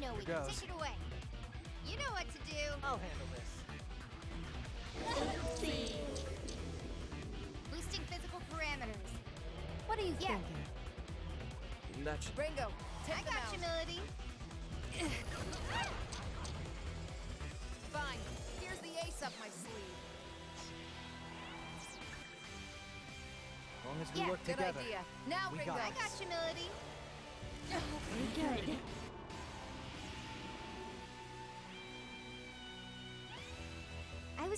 I know we Here can goes. take it away. You know what to do. I'll handle this. Boosting physical parameters. What are you Yeah. thinking? That should. Ringo, take I got out. you, Milady. Fine. Here's the ace up my sleeve. As long as we Yeah, work Good together. idea. Now, We Ringo. got I got you, Milady. Very good.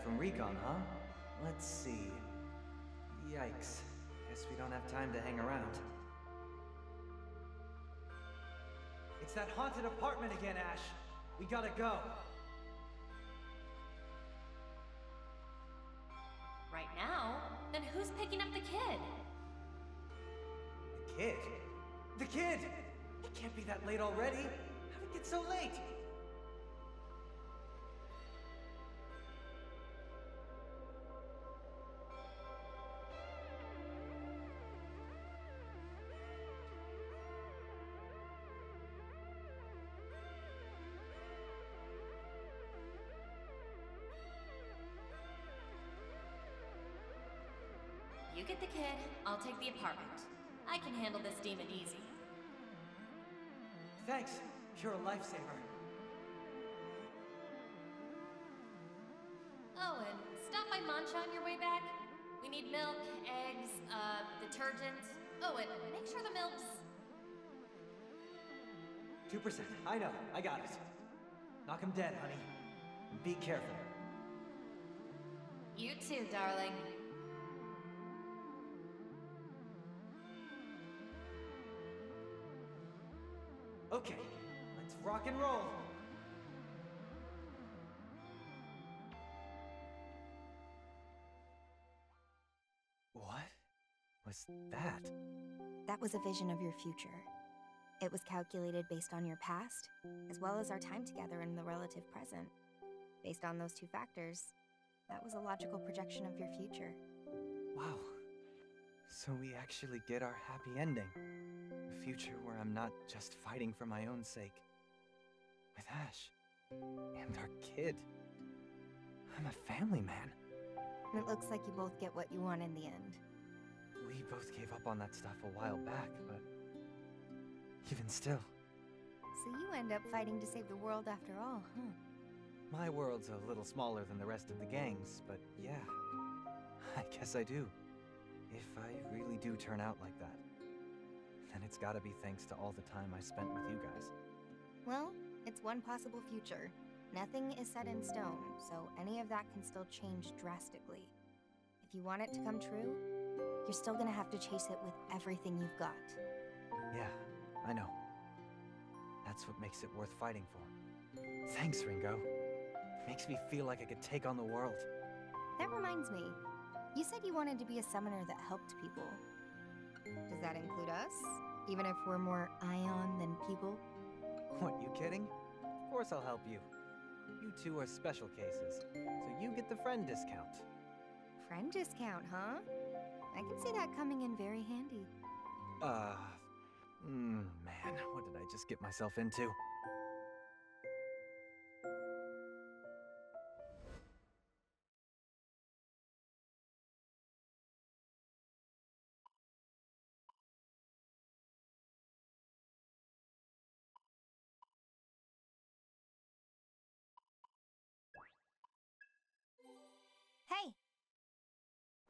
Back from recon, huh? Let's see. Yikes. Guess we don't have time to hang around. It's that haunted apartment again, Ash. We gotta go. Right now? Then who's picking up the kid? The kid? The kid! It can't be that late already. How'd it get so late? I'll take the apartment. I can handle this demon easy. Thanks. You're a lifesaver. Oh, and stop by Mancha on your way back. We need milk, eggs, uh, detergent. Oh, and make sure the milk's. 2%. I know. I got it. Knock him dead, honey. Be careful. You too, darling. Okay, let's rock and roll. What was that? That was a vision of your future. It was calculated based on your past, as well as our time together in the relative present. Based on those two factors, that was a logical projection of your future. Wow. So we actually get our happy ending. A future where I'm not just fighting for my own sake. With Ash. And our kid. I'm a family man. It looks like you both get what you want in the end. We both gave up on that stuff a while back, but even still, So you end up fighting to save the world after all, huh? my world's a little smaller than the rest of the gang's, but yeah, I guess I do. If I really do turn out like that, then it's gotta be thanks to all the time I spent with you guys. Well, it's one possible future. Nothing is set in stone, so any of that can still change drastically. If you want it to come true, you're still gonna have to chase it with everything you've got. Yeah, I know. That's what makes it worth fighting for. Thanks, Ringo. Makes me feel like I could take on the world. That reminds me, you said you wanted to be a summoner that helped people. Does that include us? Even if we're more Aion than people? What, you kidding? Of course I'll help you. You two are special cases, so you get the friend discount. Friend discount, huh? I can see that coming in very handy. Uh, mm, man, what did I just get myself into?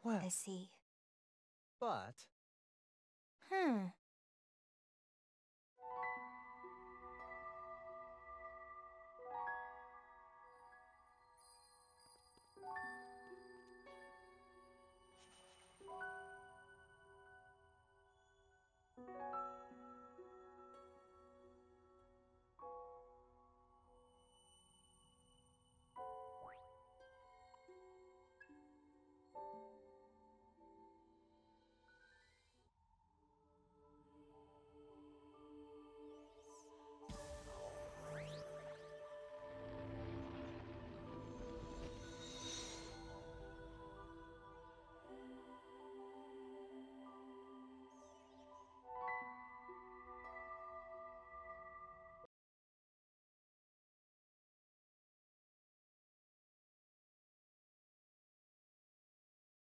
Well, I see. but Hmm.